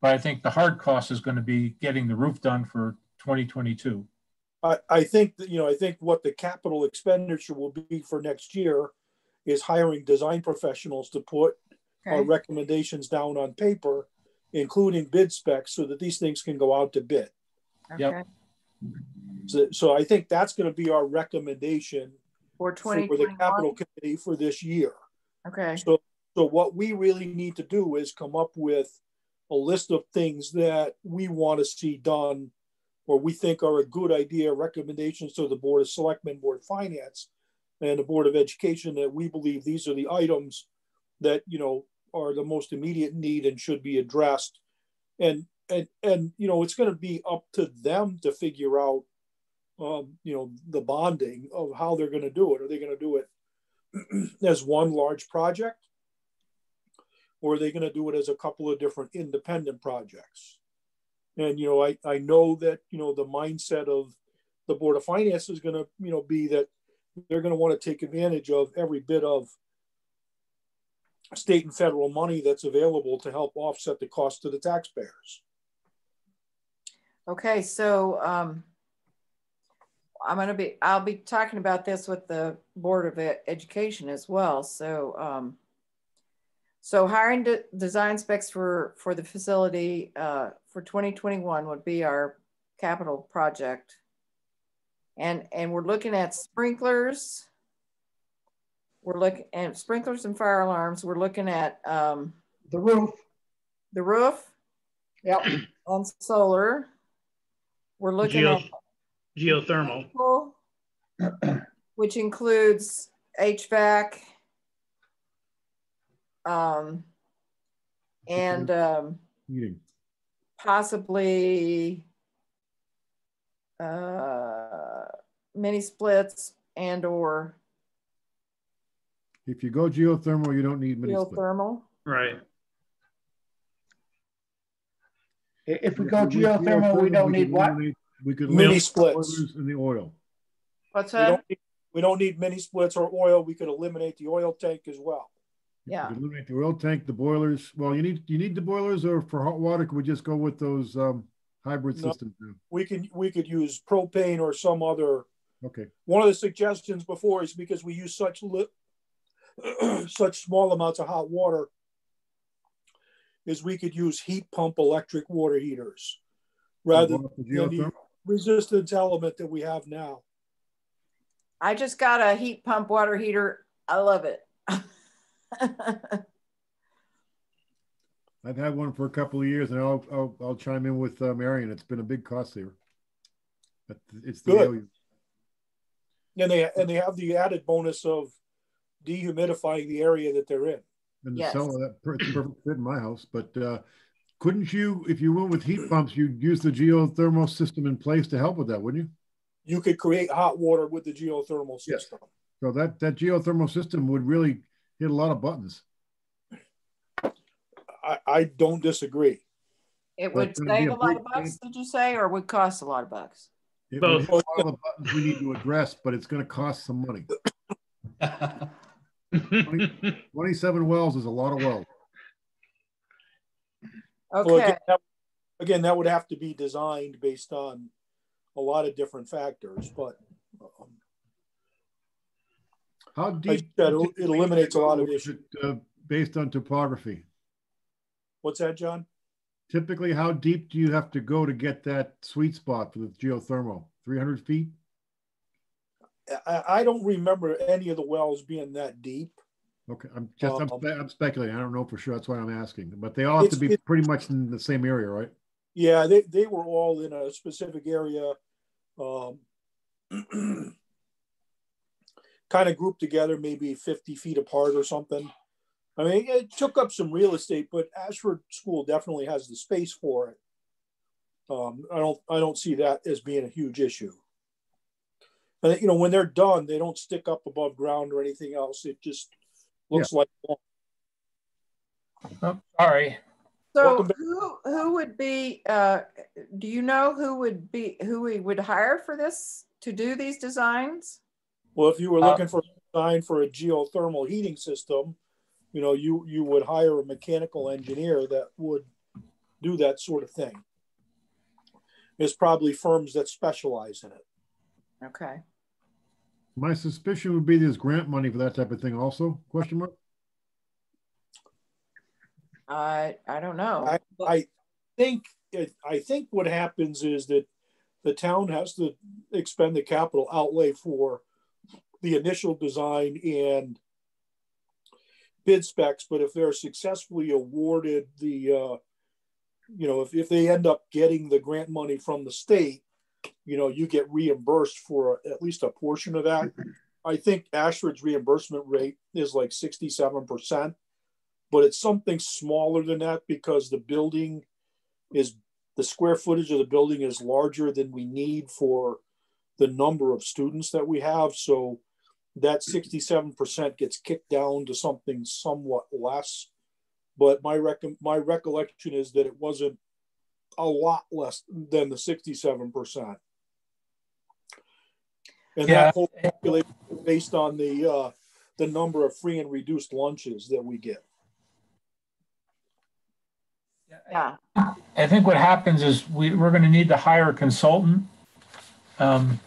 But I think the hard cost is going to be getting the roof done for 2022. I, I think that, you know, I think what the capital expenditure will be for next year is hiring design professionals to put our recommendations down on paper, including bid specs, so that these things can go out to bid. Yep. So, so I think that's gonna be our recommendation For 20 for the capital committee for this year. okay, So, so what we really need to do is come up with a list of things that we want to see done or we think are a good idea, recommendations to the Board of Selectmen, Board of Finance, and the Board of Education that we believe these are the items that, you know, are the most immediate need and should be addressed. And, and, and, you know, it's going to be up to them to figure out, um, you know, the bonding of how they're going to do it. Are they going to do it as one large project? Or are they going to do it as a couple of different independent projects? And, you know, I, I know that, you know, the mindset of the Board of Finance is going to, you know, be that they're going to want to take advantage of every bit of state and federal money that's available to help offset the cost to the taxpayers. okay, so, um, I'm gonna be, I'll be talking about this with the Board of Education as well, so, um, so hiring de- design specs for, for the facility, uh, for twenty twenty-one would be our capital project. And, and we're looking at sprinklers. We're looking at sprinklers and fire alarms. We're looking at, um, The roof, the roof yep, On solar. We're looking Geo- at Geothermal. which includes HVAC. Um, and um, possibly uh, mini splits and or If you go geothermal, you don't need mini split. geothermal. Right. If we go With geothermal, we don't could need what? eliminate- We could Mini eliminate splits. boilers and the oil. What's We that? don't, need, we don't need mini splits or oil. We could eliminate the oil tank as well. Yeah. You could eliminate the oil tank, the boilers. Well, you need, you need the boilers or for hot water, could we just go with those um hybrid No. systems? now? We can we could use propane or some other Okay, one of the suggestions before is because we use such li- such small amounts of hot water is we could use heat pump electric water heaters rather Go off the than the geothermal? Resistance element that we have now. I just got a heat pump water heater. I love it. I've had one for a couple of years and I'll, I'll, I'll chime in with uh, Marion. It's been a big cost saver. But it's the, Good. ALU. And they and they have the added bonus of dehumidifying the area that they're in. and the Yes. cellar, that per- perfect fit in my house, but uh, couldn't you, if you went with heat pumps, you'd use the geothermal system in place to help with that, wouldn't you? You could create hot water with the geothermal system. Yes. system. So that, that geothermal system would really hit a lot of buttons. I, I don't disagree. It But would it's save a a lot of bucks, did you say, or would cost a lot of bucks? It Both. would hit all the buttons we need to address, but it's gonna cost some money. Twenty-seven wells is a lot of wells. Well, again, that, again, that would have to be designed based on a lot of different factors, but um, How I deep? said it it eliminates a lot of issues. uh, Based on topography. What's that, John? Typically, how deep do you have to go to get that sweet spot for the geothermal? 300 feet? I, I don't remember any of the wells being that deep. Okay, I'm just, I'm, Um, spe- I'm speculating. I don't know for sure. That's why I'm asking. But they all have to be pretty much in the same area, right? Yeah, they, they were all in a specific area. Um, kind of grouped together, maybe 50 feet apart or something. I mean, it took up some real estate, but Ashford School definitely has the space for it. Um, I don't, I don't see that as being a huge issue. And you know, when they're done, they don't stick up above ground or anything else. It just looks like Oh, sorry. So who, who would be, uh, do you know who would be, who we would hire for this, to do these designs? Well, if you were Uh, looking for a design for a geothermal heating system, you know, you, you would hire a mechanical engineer that would do that sort of thing. There's probably firms that specialize in it. Okay. My suspicion would be there's grant money for that type of thing also, question mark? I, I don't know. I think, it- I think what happens is that the town has to expend the capital outlay for the initial design and bid specs, but if they're successfully awarded the, uh, you know, if, if they end up getting the grant money from the state, you know, you get reimbursed for at least a portion of that. Mm-hmm. I think Ashford's reimbursement rate is like sixty-seven percent, but it's something smaller than that because the building is, the square footage of the building is larger than we need for the number of students that we have. So that mm-hmm. sixty-seven percent gets kicked down to something somewhat less. But my rec- my recollection is that it wasn't a lot less than the sixty-seven percent. And Yeah. that whole calculation is based on the uh, the number of free and reduced lunches that we get. Yeah. I think what happens is we, we're going to need to hire a consultant. Um,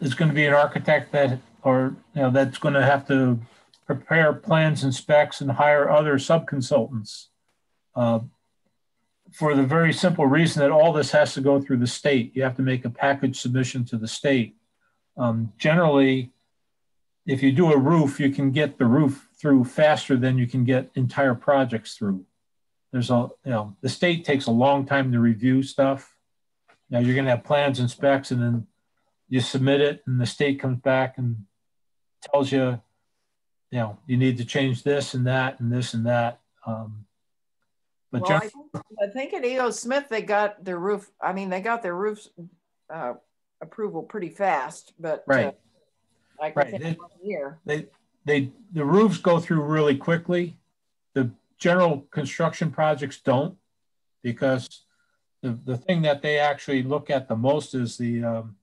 It's going to be an architect that, or, you know, that's going to have to prepare plans and specs and hire other sub-consultants. uh, For the very simple reason that all this has to go through the state. You have to make a package submission to the state. Um, Generally, if you do a roof, you can get the roof through faster than you can get entire projects through there's a you know the state takes a long time to review stuff now you're going to have plans and specs and then you submit it and the state comes back and tells you you know you need to change this and that and this and that um, but Well, I think- I think at EO Smith, they got their roof, I mean, they got their roofs, uh, approval pretty fast, but. uh, Right. Like Right. year. they they the roofs go through really quickly the general construction projects don't because the, the thing that they actually look at the most is the um,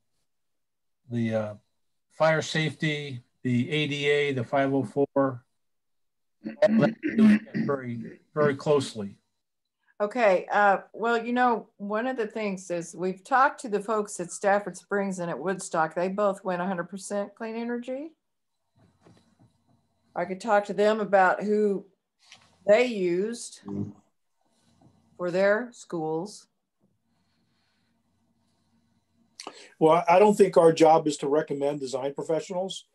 the uh, fire safety the ada the 504 all that they look at very very closely Okay, uh, well, you know, one of the things is we've talked to the folks at Stafford Springs and at Woodstock. They both went 100% clean energy. I could talk to them about who they used for their schools. Well, I don't think our job is to recommend design professionals.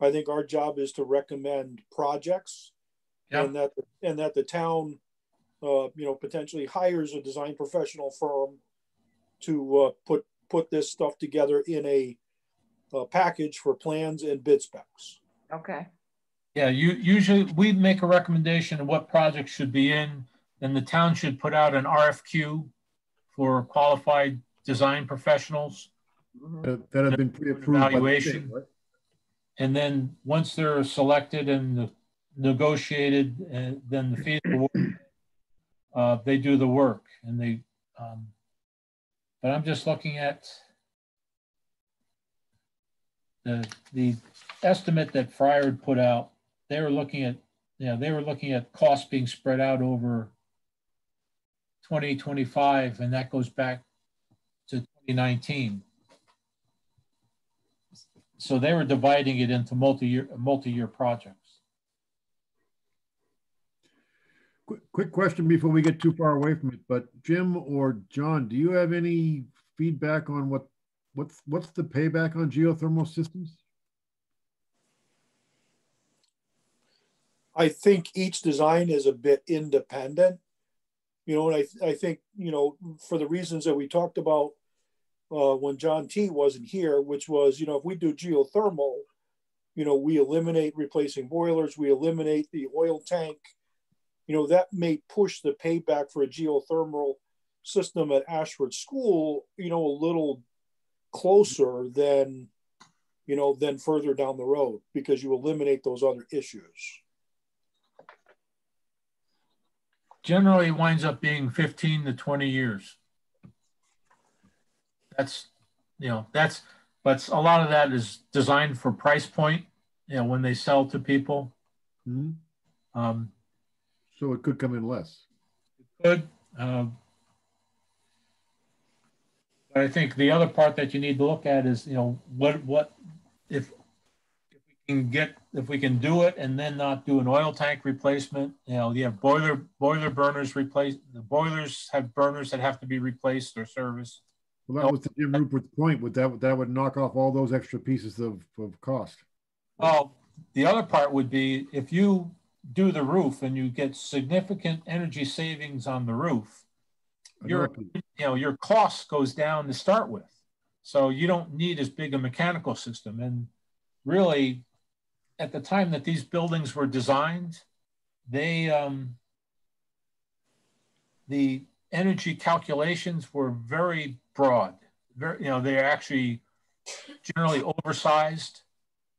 I think our job is to recommend projects. Yeah. And that, and that the town, uh, you know, potentially hires a design professional firm to, uh, put, put this stuff together in a, uh package for plans and bid specs. Okay, yeah you usually we make a recommendation of what projects should be in and the town should put out an rfq for qualified design professionals Mhm. That, that have been pre-approved. by the state, right? And then once they're selected and negotiated, and then the fee is awarded, uh, they do the work and they, um, but I'm just looking at the, the estimate that Friar had put out. They were looking at, you know, they were looking at costs being spread out over 2025, and that goes back to 2019 so they were dividing it into multi-year multi-year projects Quick, quick question before we get too far away from it, but Jim or John, do you have any feedback on what, what's, what's the payback on geothermal systems? I think each design is a bit independent. You know, and I, I think, you know, for the reasons that we talked about uh, when John T wasn't here, which was, you know, if we do geothermal, you know, we eliminate replacing boilers, we eliminate the oil tank, you know, that may push the payback for a geothermal system at Ashford School, you know, a little closer than, you know, than further down the road because you eliminate those other issues. Generally winds up being 15 to 20 years. That's, you know, that's, but a lot of that is designed for price point, you know, when they sell to people. Hmm? Um, So it could come in less. Good. Um, but I think the other part that you need to look at is, you know, what what if if we can get if we can do it and then not do an oil tank replacement. You know, you have boiler boiler burners replaced. The boilers have burners that have to be replaced or serviced. Well, that was to Jim Rupert's point, would that, that would knock off all those extra pieces of, of cost. Well, the other part would be if you do the roof and you get significant energy savings on the roof, your you know your cost goes down to start with. So you don't need as big a mechanical system. And really at the time that these buildings were designed they um, the energy calculations were very broad. Very you know they're actually generally oversized.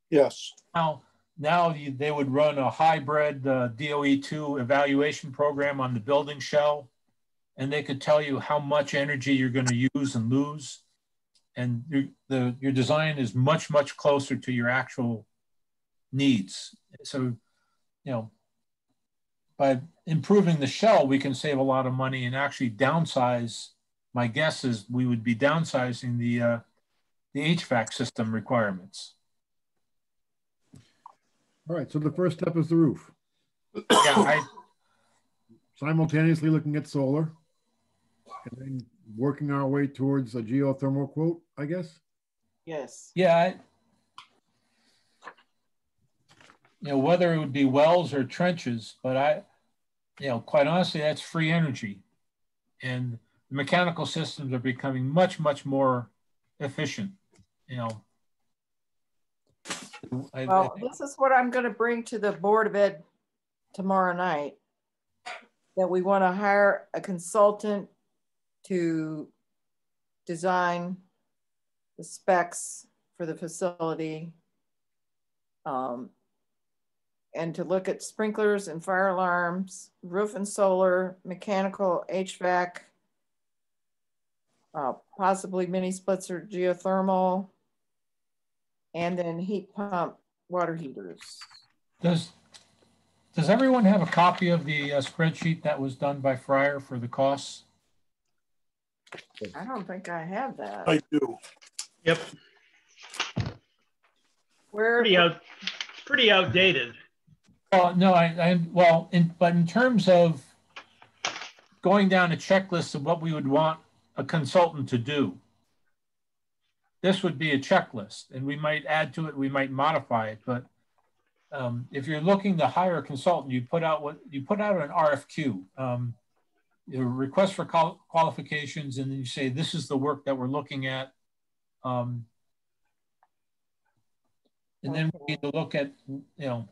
Yes. now now they would run a hybrid uh, doe2 evaluation program on the building shell and they could tell you how much energy you're going to use and lose. And your, the, your design is much, much closer to your actual needs. So, you know, by improving the shell, we can save a lot of money and actually downsize. My guess is we would be downsizing the, uh, the HVAC system requirements. All right, so the first step is the roof. Yeah, I, Simultaneously looking at solar. And then working our way towards a geothermal quote, I guess. Yes. Yeah. I, you know, whether it would be wells or trenches, but I, you know, quite honestly, that's free energy. And the mechanical systems are becoming much, much more efficient, you know. I, I Well, think- this is what I'm gonna bring to the Board of Ed tomorrow night. That we want to hire a consultant to design the specs for the facility. Um, and to look at sprinklers and fire alarms, roof and solar, mechanical HVAC, uh, possibly mini splits or geothermal, and then heat pump water heaters. Does, does everyone have a copy of the uh, spreadsheet that was done by Friar for the costs? I don't think I have that. I do. Yep, Where, pretty out, pretty outdated. Well, no, I, I, well, in, but in terms of going down a checklist of what we would want a consultant to do, this would be a checklist and we might add to it, we might modify it, but um, if you're looking to hire a consultant, you put out what, you put out an RFQ, um, request for qual- qualifications, and then you say, this is the work that we're looking at. Um, and then we need to look at, you know,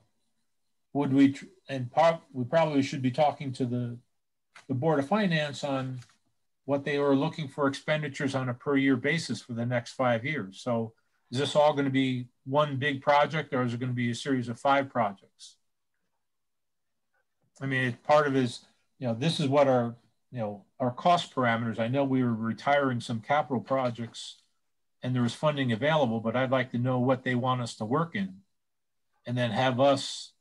would we, and we probably should be talking to the, the Board of Finance on what they were looking for expenditures on a per year basis for the next five years. So is this all going to be one big project or is it going to be a series of five projects? I mean, part of is, you know, this is what our, you know, our cost parameters. I know we were retiring some capital projects and there was funding available, but I'd like to know what they want us to work in and then have us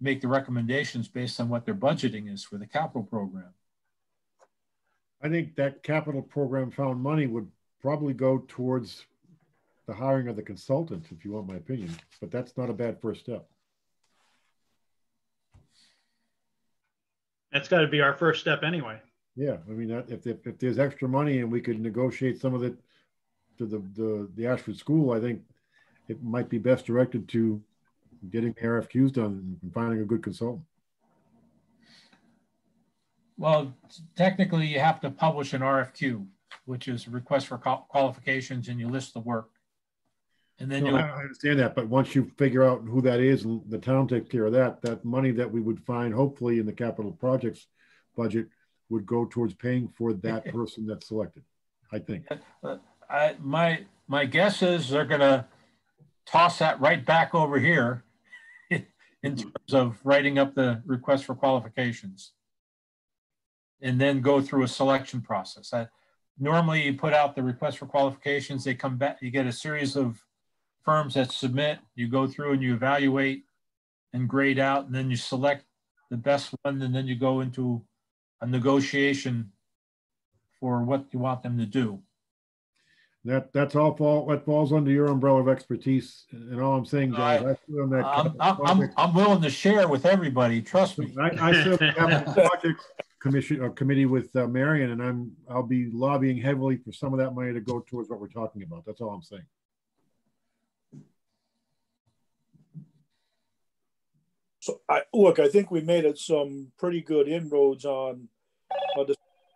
make the recommendations based on what their budgeting is for the capital program. I think that capital program found money would probably go towards the hiring of the consultant, if you want my opinion, but that's not a bad first step. That's got to be our first step anyway. Yeah, I mean, that- if, if, if there's extra money and we could negotiate some of it to the, the, the Ashford School, I think it might be best directed to getting the RFQs done and finding a good consultant. Well, technically you have to publish an RFQ, which is a request for qualifications and you list the work. And then No, you, I understand that, but once you figure out who that is and the town takes care of that, that money that we would find hopefully in the capital projects budget would go towards paying for that person that's selected, I think. I, my, my guess is they're gonna toss that right back over here in terms of writing up the request for qualifications. And then go through a selection process. I- Normally you put out the request for qualifications, they come back, you get a series of firms that submit, you go through and you evaluate and grade out, and then you select the best one, and then you go into a negotiation for what you want them to do. That, that's all fall, what falls under your umbrella of expertise. And all I'm saying, guys, I on that. I'm, I'm, I'm, willing to share with everybody, trust me. I, I projects commission, or committee with uh, Marion, and I'm, I'll be lobbying heavily for some of that money to go towards what we're talking about. That's all I'm saying. So I, look, I think we made it some pretty good inroads on uh,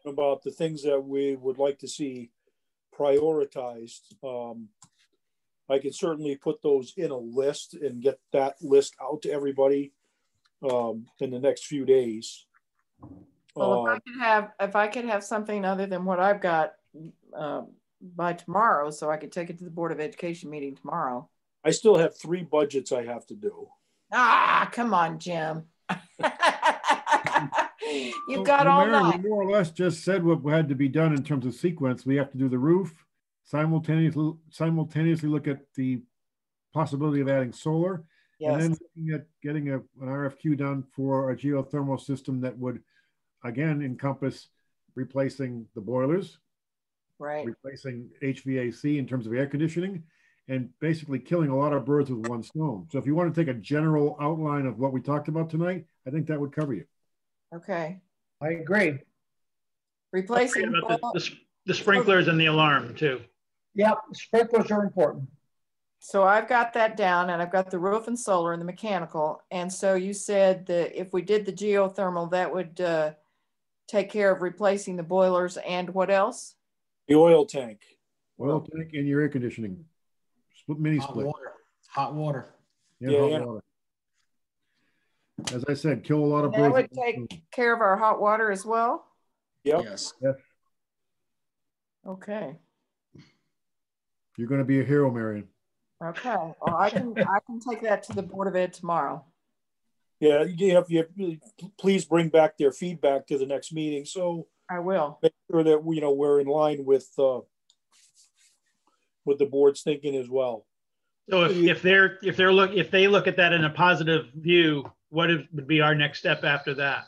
about the things that we would like to see prioritized. Um, I can certainly put those in a list and get that list out to everybody um, in the next few days. Well, if I could have, if I could have something other than what I've got um, by tomorrow, so I could take it to the Board of Education meeting tomorrow. I still have three budgets I have to do. Ah, come on, Jim. You've got well, all Marion, night. More or less just said what had to be done in terms of sequence. We have to do the roof, simultaneously, simultaneously look at the possibility of adding solar. And then looking at getting a, an RFQ done for a geothermal system that would, again, encompass replacing the boilers, right. replacing HVAC in terms of air conditioning, and basically killing a lot of birds with one stone. So if you want to take a general outline of what we talked about tonight, I think that would cover you. Okay. I agree. Replacing, About the, the, the sprinklers and the alarm too. Yep, sprinklers are important. so I've got that down and I've got the roof and solar and the mechanical. And so you said that if we did the geothermal, that would uh, take care of replacing the boilers and what else? The oil tank. Oil tank and your air conditioning, split mini Hot split. water, hot water. and Yeah, hot yeah. water. As I said, kill a lot of That birds. would take care of our hot water as well? Yep. Yes. Okay. You're going to be a hero, Marion. Okay. Well, I can, I can take that to the Board of Ed tomorrow. Yeah, you have, you please bring back their feedback to the next meeting. So I will. make sure that, you know, we're in line with, uh, with the board's thinking as well. So if, if they're, if they're look, if they look at that in a positive view, what is- would be our next step after that?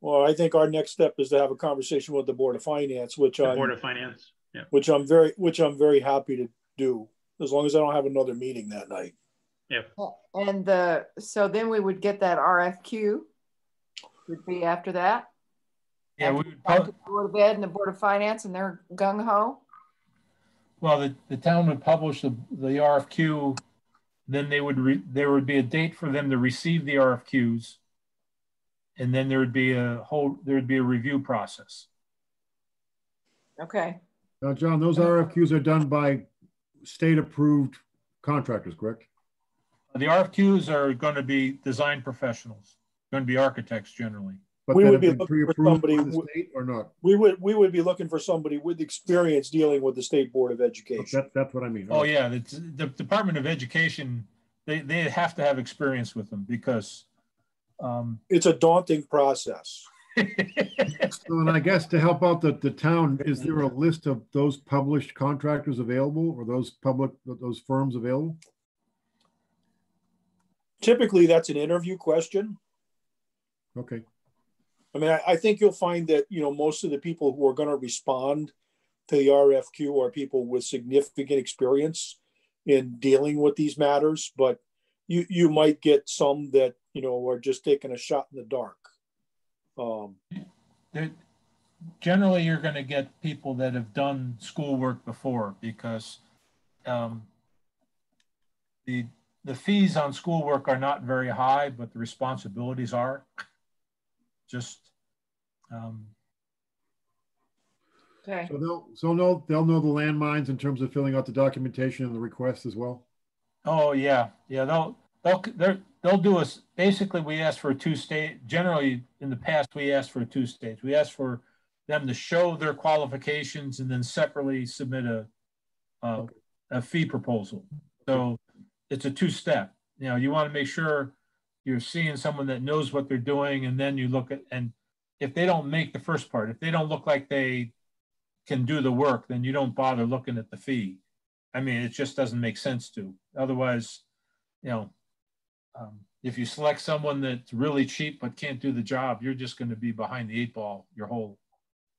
Well, I think our next step is to have a conversation with the Board of Finance, which The Board of Finance. Yeah. which I'm very, which I'm very happy to do, as long as I don't have another meeting that night. And the, so then we would get that RFQ would be after that? Yeah, we would, talk pub- to the Board of Ed and the Board of Finance and they're gung ho? well, the, the town would publish the, the RFQ. Then they would, re, there would be a date for them to receive the RFQs. And then there would be a whole, there would be a review process. Okay. Now, John, those RFQs are done by state-approved contractors, correct? The RFQs are going to be design professionals, going to be architects generally. But We would be looking for somebody the state or not? We would, we would be looking for somebody with experience dealing with the State Board of Education. That, that's what I mean. Oh, yeah, the, the Department of Education, they, they have to have experience with them because, um, It's a daunting process. So, and I guess to help out the, the town, is there a list of those published contractors available or those public, those firms available? Typically, that's an interview question. Okay, I mean, I, I think you'll find that, you know, most of the people who are going to respond to the RFQ are people with significant experience in dealing with these matters, but you, you might get some that, you know, are just taking a shot in the dark. Um, there, generally you're going to get people that have done schoolwork before because um, the the fees on schoolwork are not very high, but the responsibilities are. Just um, Okay. So they'll, so know, they'll know the landmines in terms of filling out the documentation and the requests as well? oh yeah, yeah they'll they'll they're, they'll do us basically. We ask for a two state. Generally, in the past, we asked for two states. We asked for them to show their qualifications and then separately submit a uh, a fee proposal. So it's a two step. You know, you want to make sure you're seeing someone that knows what they're doing, and then you look at and if they don't make the first part, if they don't look like they can do the work, then you don't bother looking at the fee. I mean, it just doesn't make sense to. Otherwise, you know, um, if you select someone that's really cheap but can't do the job, you're just going to be behind the eight ball your whole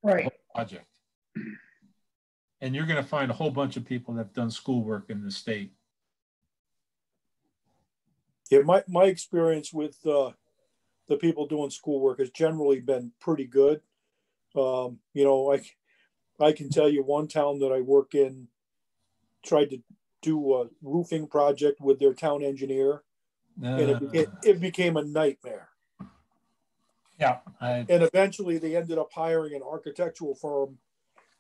Right. project. And you're going to find a whole bunch of people that have done schoolwork in the state. Yeah, my, my experience with, uh, the people doing schoolwork has generally been pretty good. Um, you know, I, I can tell you one town that I work in tried to do a roofing project with their town engineer and it, Uh, it, it became a nightmare. yeah, I, And eventually they ended up hiring an architectural firm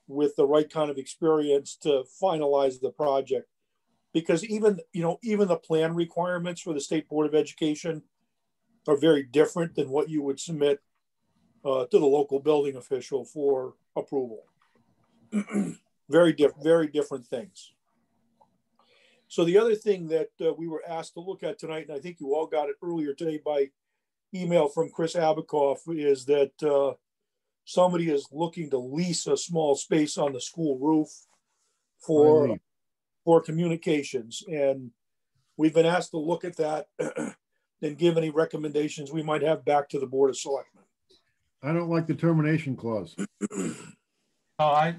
with the right kind of experience to finalize the project. Because even, you know, even the plan requirements for the State Board of Education are very different than what you would submit uh, to the local building official for approval. very diff, very different things. So the other thing that uh, we were asked to look at tonight, and I think you all got it earlier today by email from Chris Abakoff, is that uh, somebody is looking to lease a small space on the school roof for. For communications, and we've been asked to look at that and give any recommendations we might have back to the Board of Selectmen. I don't like the termination clause. oh, I,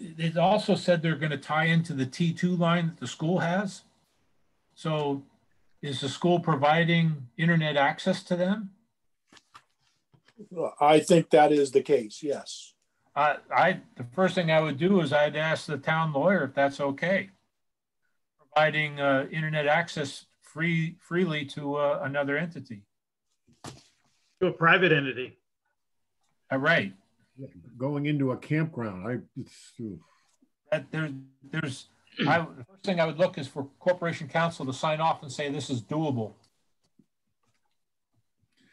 it also said they're going to tie into the T2 line that the school has. So is the school providing internet access to them? I think that is the case. Yes. I, I, the first thing I would do is I'd ask the town lawyer if that's okay. Providing, uh, internet access free, freely to, uh, another entity. To a private entity. Uh, right, Going into a campground, I, it's, oof. that there, there's, I, the first thing I would look is for corporation counsel to sign off and say this is doable.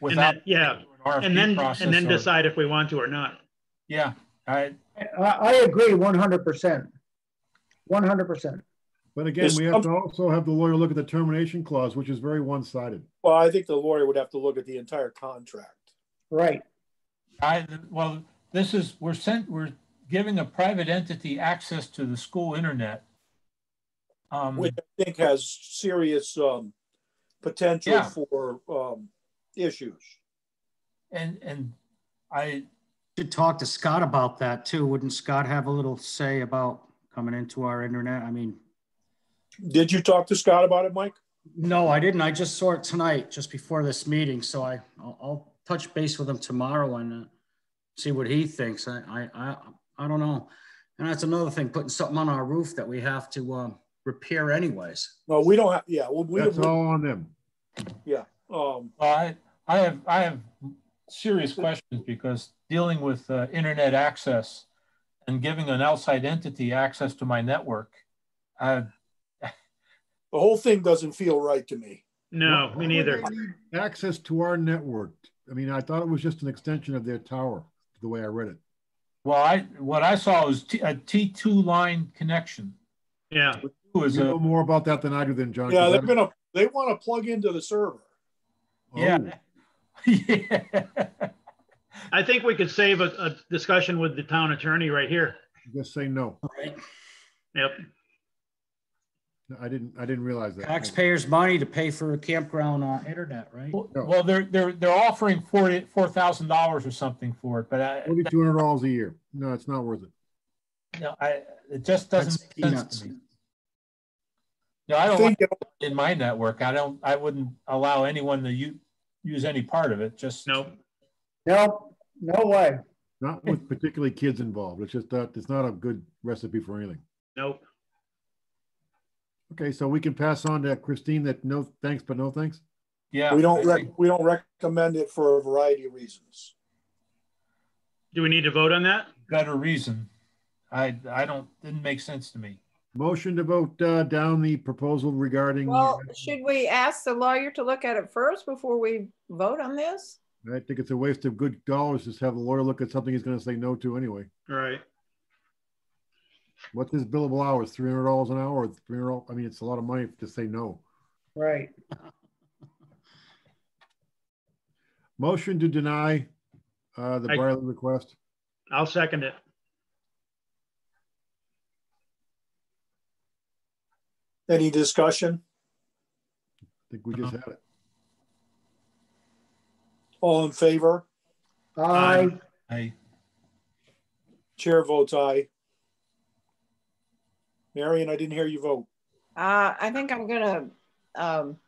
And Without. then, yeah, an and then, and then or- decide if we want to or not. Yeah, I, I, I agree one hundred percent. One hundred percent. But again, Is we have to also have the lawyer look at the termination clause, which is very one-sided. Well, I think the lawyer would have to look at the entire contract. Right. I, well, this is, we're sent, we're giving a private entity access to the school internet. Um, which I think has serious um, potential Yeah. for um, issues. and, and I, Should talk to Scott about that too. Wouldn't Scott have a little say about coming into our internet? I mean, Did you talk to Scott about it, Mike? no, I didn't. I just saw it tonight, just before this meeting. So I, I'll, I'll touch base with him tomorrow and uh, see what he thinks. I, I, I, I don't know. And that's another thing, putting something on our roof that we have to um, repair anyways. No, we don't have. Yeah, well, we That's we- all on them. yeah. Um, well, I, I have, I have serious questions because dealing with uh, internet access and giving an outside entity access to my network, uh, the whole thing doesn't feel right to me. No, Why me neither. Access to our network. I mean, I thought it was just an extension of their tower, the way I read it. well, I, what I saw was T, a T2 line connection. Yeah, It was You a, know more about that than I do then, John. Yeah, they're I- gonna. They want to plug into the server. Oh. yeah. Oh, Yeah. I think we could save a, a discussion with the town attorney right here. Just say no. Right. Yep. I didn't, I didn't realize that. Taxpayers' money to pay for a campground uh, internet, right? Well, well, they're, they're, they're offering forty, four thousand dollars or something for it, but I, Forty-two hundred dollars a year. No, it's not worth it. no, I, it just doesn't make sense peanuts. to me. No, I I don't think it in my network. I don't, I wouldn't allow anyone to u- use any part of it, just. No, No, No way. Not with particularly kids involved. It's just that it's not a good recipe for anything. Nope. Okay, so we can pass on to Christine that no thanks, but no thanks. Yeah. We don't, rec- we don't recommend it for a variety of reasons. Do we need to vote on that? Better reason. I, I don't, didn't make sense to me. Motion to vote uh, down the proposal regarding. Well, should we ask the lawyer to look at it first before we vote on this? I think it's a waste of good dollars just have a lawyer look at something he's going to say no to anyway. All right. What's his billable hours? Three hundred dollars an hour three hundred? I mean, it's a lot of money to say no. Right. Motion to deny uh, the I- Brialee request. I'll second it. Any discussion? I think we just had it. All in favor? Aye. Aye. Chair votes aye. Marion, I didn't hear you vote. Uh, I think I'm gonna, um,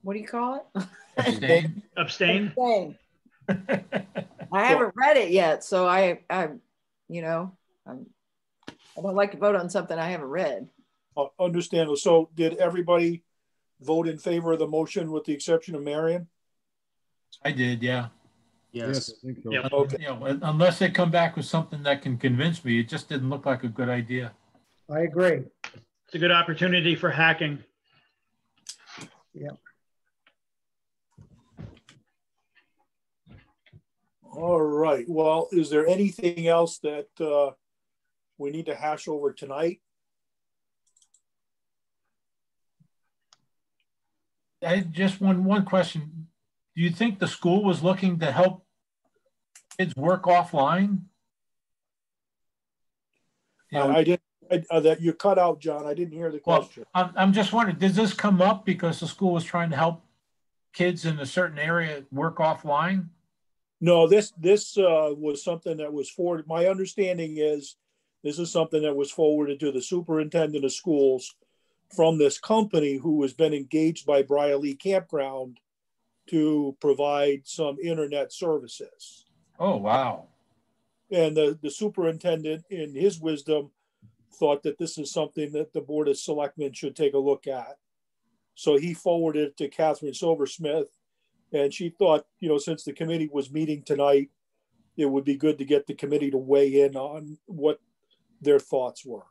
what do you call it? abstain. Abstain? Abstain. I haven't read it yet, so I, I, you know, I'm, I don't like to vote on something I haven't read. Uh, Understandable. So did everybody vote in favor of the motion with the exception of Marion? I did, yeah. Yes, Yes. I think so. Yep. Okay. You know, unless they come back with something that can convince me, it just didn't look like a good idea. I agree. It's a good opportunity for hacking. Yep. All right. Well, is there anything else that uh, we need to hash over tonight? I just one, one question. Do you think the school was looking to help kids work offline? You know, I I didn't, I- uh, that you cut out, John. I didn't hear the Well, question. I'm, I'm just wondering, does this come up because the school was trying to help kids in a certain area work offline? No, this, this uh, was something that was forwarded. My understanding is this is something that was forwarded to the superintendent of schools from this company who has been engaged by Brialee Campground to provide some internet services. Oh, wow. And the, the superintendent, in his wisdom, thought that this is something that the Board of Selectmen should take a look at. So he forwarded it to Catherine Silversmith. And she thought, you know, since the committee was meeting tonight, it would be good to get the committee to weigh in on what their thoughts were.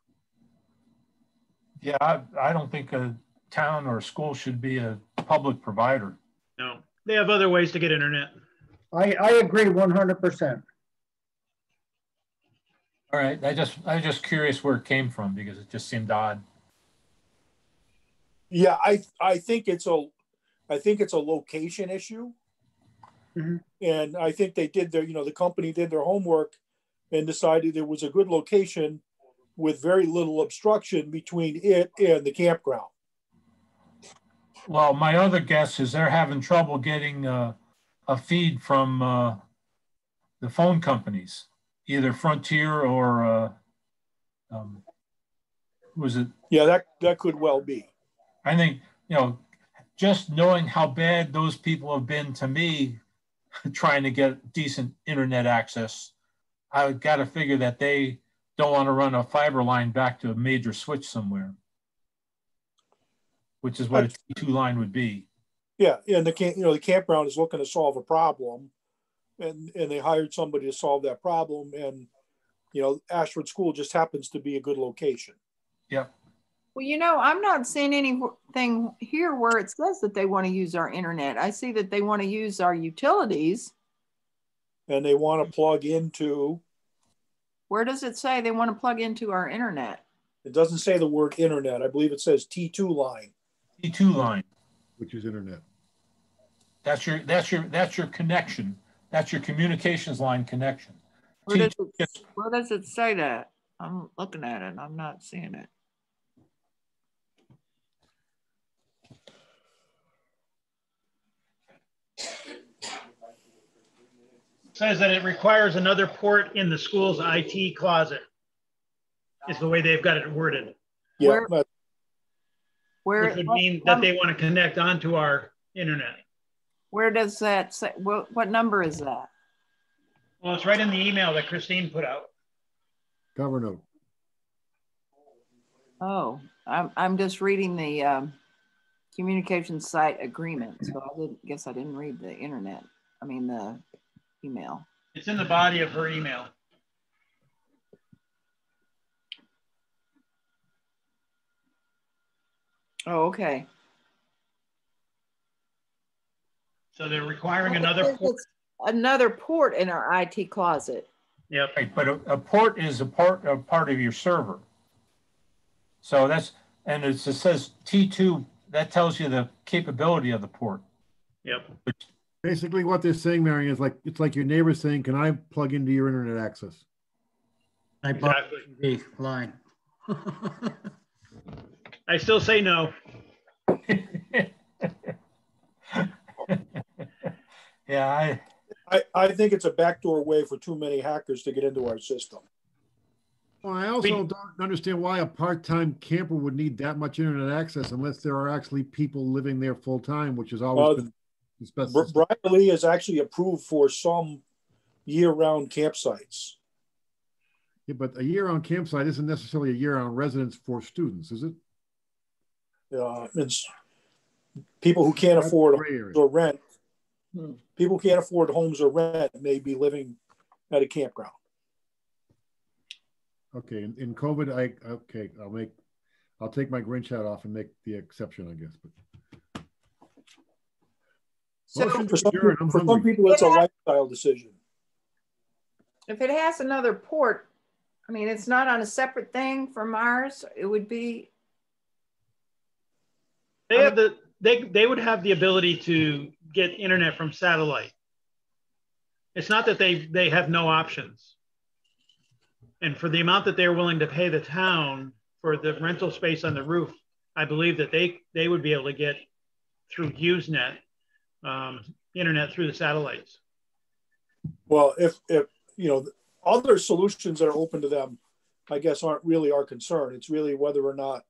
Yeah, I, I don't think a town or a school should be a public provider. No, they have other ways to get internet. I, I agree one hundred percent. All right, I just, I was just curious where it came from because it just seemed odd. Yeah, I, I think it's a, I think it's a location issue. Mhm. And I think they did their, you know, the company did their homework and decided it was a good location with very little obstruction between it and the campground. Well, my other guess is they're having trouble getting uh, a feed from uh, the phone companies, either Frontier or uh, um, was it? Yeah, that, that could well be. I think you know, just knowing how bad those people have been to me, trying to get decent internet access, I got to figure that they don't want to run a fiber line back to a major switch somewhere, which is what a T2 line would be. Yeah, yeah. and the camp, you know, the campground is looking to solve a problem. And, and they hired somebody to solve that problem. And, you know, Ashford School just happens to be a good location. yeah Well, you know, I'm not seeing anything here where it says that they want to use our internet. I see that they want to use our utilities. And they want to plug into, Where does it say they want to plug into our internet? it doesn't say the word internet. I believe it says T2 line. T2 line. Which is internet. That's your that's your that's your connection. That's your communications line connection. Where does it, where does it say that? I'm looking at it. And I'm not seeing it. Says that it requires another port in the school's IT closet. Is the way they've got it worded, Yeah, Where- but Where, which would mean that they want to connect onto our internet. Where does that say? What, what number is that? Well, it's right in the email that Christine put out. Cover note. Oh, I'm, I'm just reading the um, communication site agreement. So I didn't, guess I didn't read the internet. I mean, the email. It's in the body of her email. Oh, okay. So they're requiring another port. Another port in our IT closet. Yep. Right, but a, a port is a part, a part of your server. So that's, and it's, it says T2, that tells you the capability of the port. Yep. Basically, what they're saying, Marion, is like, it's like your neighbor saying, can I plug into your internet access? I bought Exactly. the line. I still say no. Yeah, I, I, I think it's a backdoor way for too many hackers to get into our system. Well, I also don't understand why a part-time camper would need that much internet access unless there are actually people living there full-time, which has Well, always been the Br- specificity. Brialee is actually approved for some year-round campsites. Yeah, but a year-round campsite isn't necessarily a year-round residence for students, is it? Uh, it's people who can't That's afford gray or rent. People can't afford homes or rent may be living at a campground. Okay, in, in COVID, I, okay, I'll make, I'll take my Grinch hat off and make the exception, I guess, but. So Motion For some, adjourn, I'm for some people, it's a lifestyle decision. if it has another port, I mean, it's not on a separate thing from ours. It would be, They have the, they, they would have the ability to get internet from satellite. It's not that they, they have no options. And for the amount that they're willing to pay the town for the rental space on the roof, I believe that they, they would be able to get through HughesNet, um, internet through the satellites. Well, if, if, you know, other solutions that are open to them, I guess aren't really our concern. It's really whether or not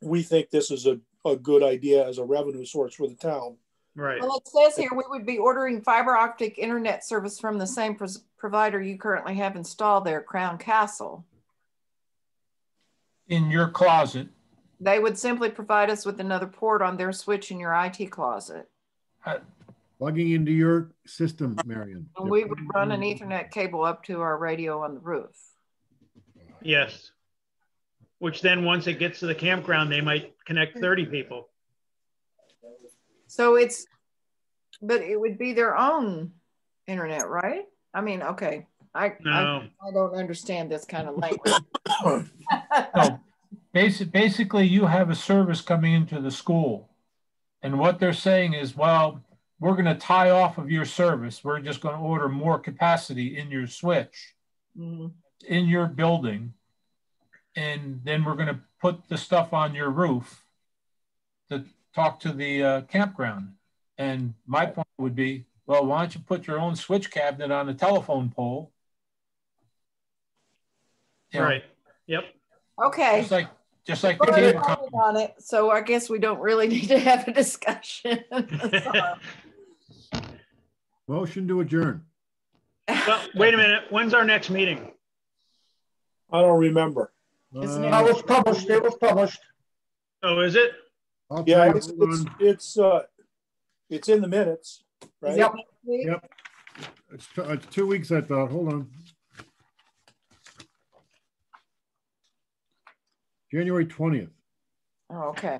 we think this is a, a good idea as a revenue source for the town. Right. well, it says here, we would be ordering fiber optic internet service from the same pros- provider you currently have installed there, Crown Castle. in your closet, They would simply provide us with another port on their switch in your IT closet. Uh, Plugging into your system, Marion. And we would run an ethernet cable up to our radio on the roof. Yes. Which then, once it gets to the campground, they might connect 30 people. So it's, but it would be their own internet, right? I mean, okay, I, I, No, I don't understand this kind of language. no, basic, basically you have a service coming into the school. And what they're saying is, well, we're gonna tie off of your service. We're just gonna order more capacity in your switch, Mhm. in your building. And then we're gonna put the stuff on your roof to talk to the uh, campground. And my point would be, well, why don't you put your own switch cabinet on a telephone pole? You know, right. Yep. Okay. Just like, just like the cable on it, so I guess we don't really need to have a discussion. Motion to adjourn. Well, wait a minute. When's our next meeting? I don't remember. Isn't Uh, That was published, it was published. Oh, is it? I'll Yeah, it's, it's, it's, uh, it's in the minutes, right? Yep. Yep. It's, t- it's two weeks, I thought. Hold on. January twentieth, Oh, Okay,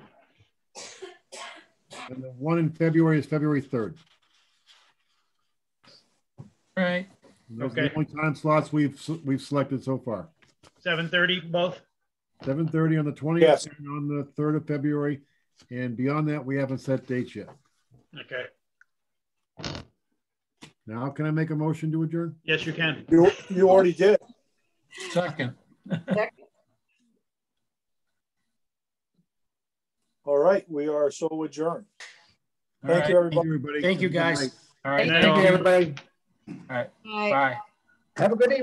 and the one in February is February third. Right. Those are the Okay. only time slots we've, we've selected so far. 7:30 both? Seven thirty on the twentieth Yes. and on the third of February. And beyond that, we haven't set dates yet. Okay. Now, can I make a motion to adjourn? Yes, you can. You, you already did. Second. Second. All right, we are so adjourned. All Thank right. you, Thank everybody. you, everybody. Thank you, Have a good guys. night. All right. Thank Thank you, Thank you. everybody. All right. Bye. Bye. Have a good evening.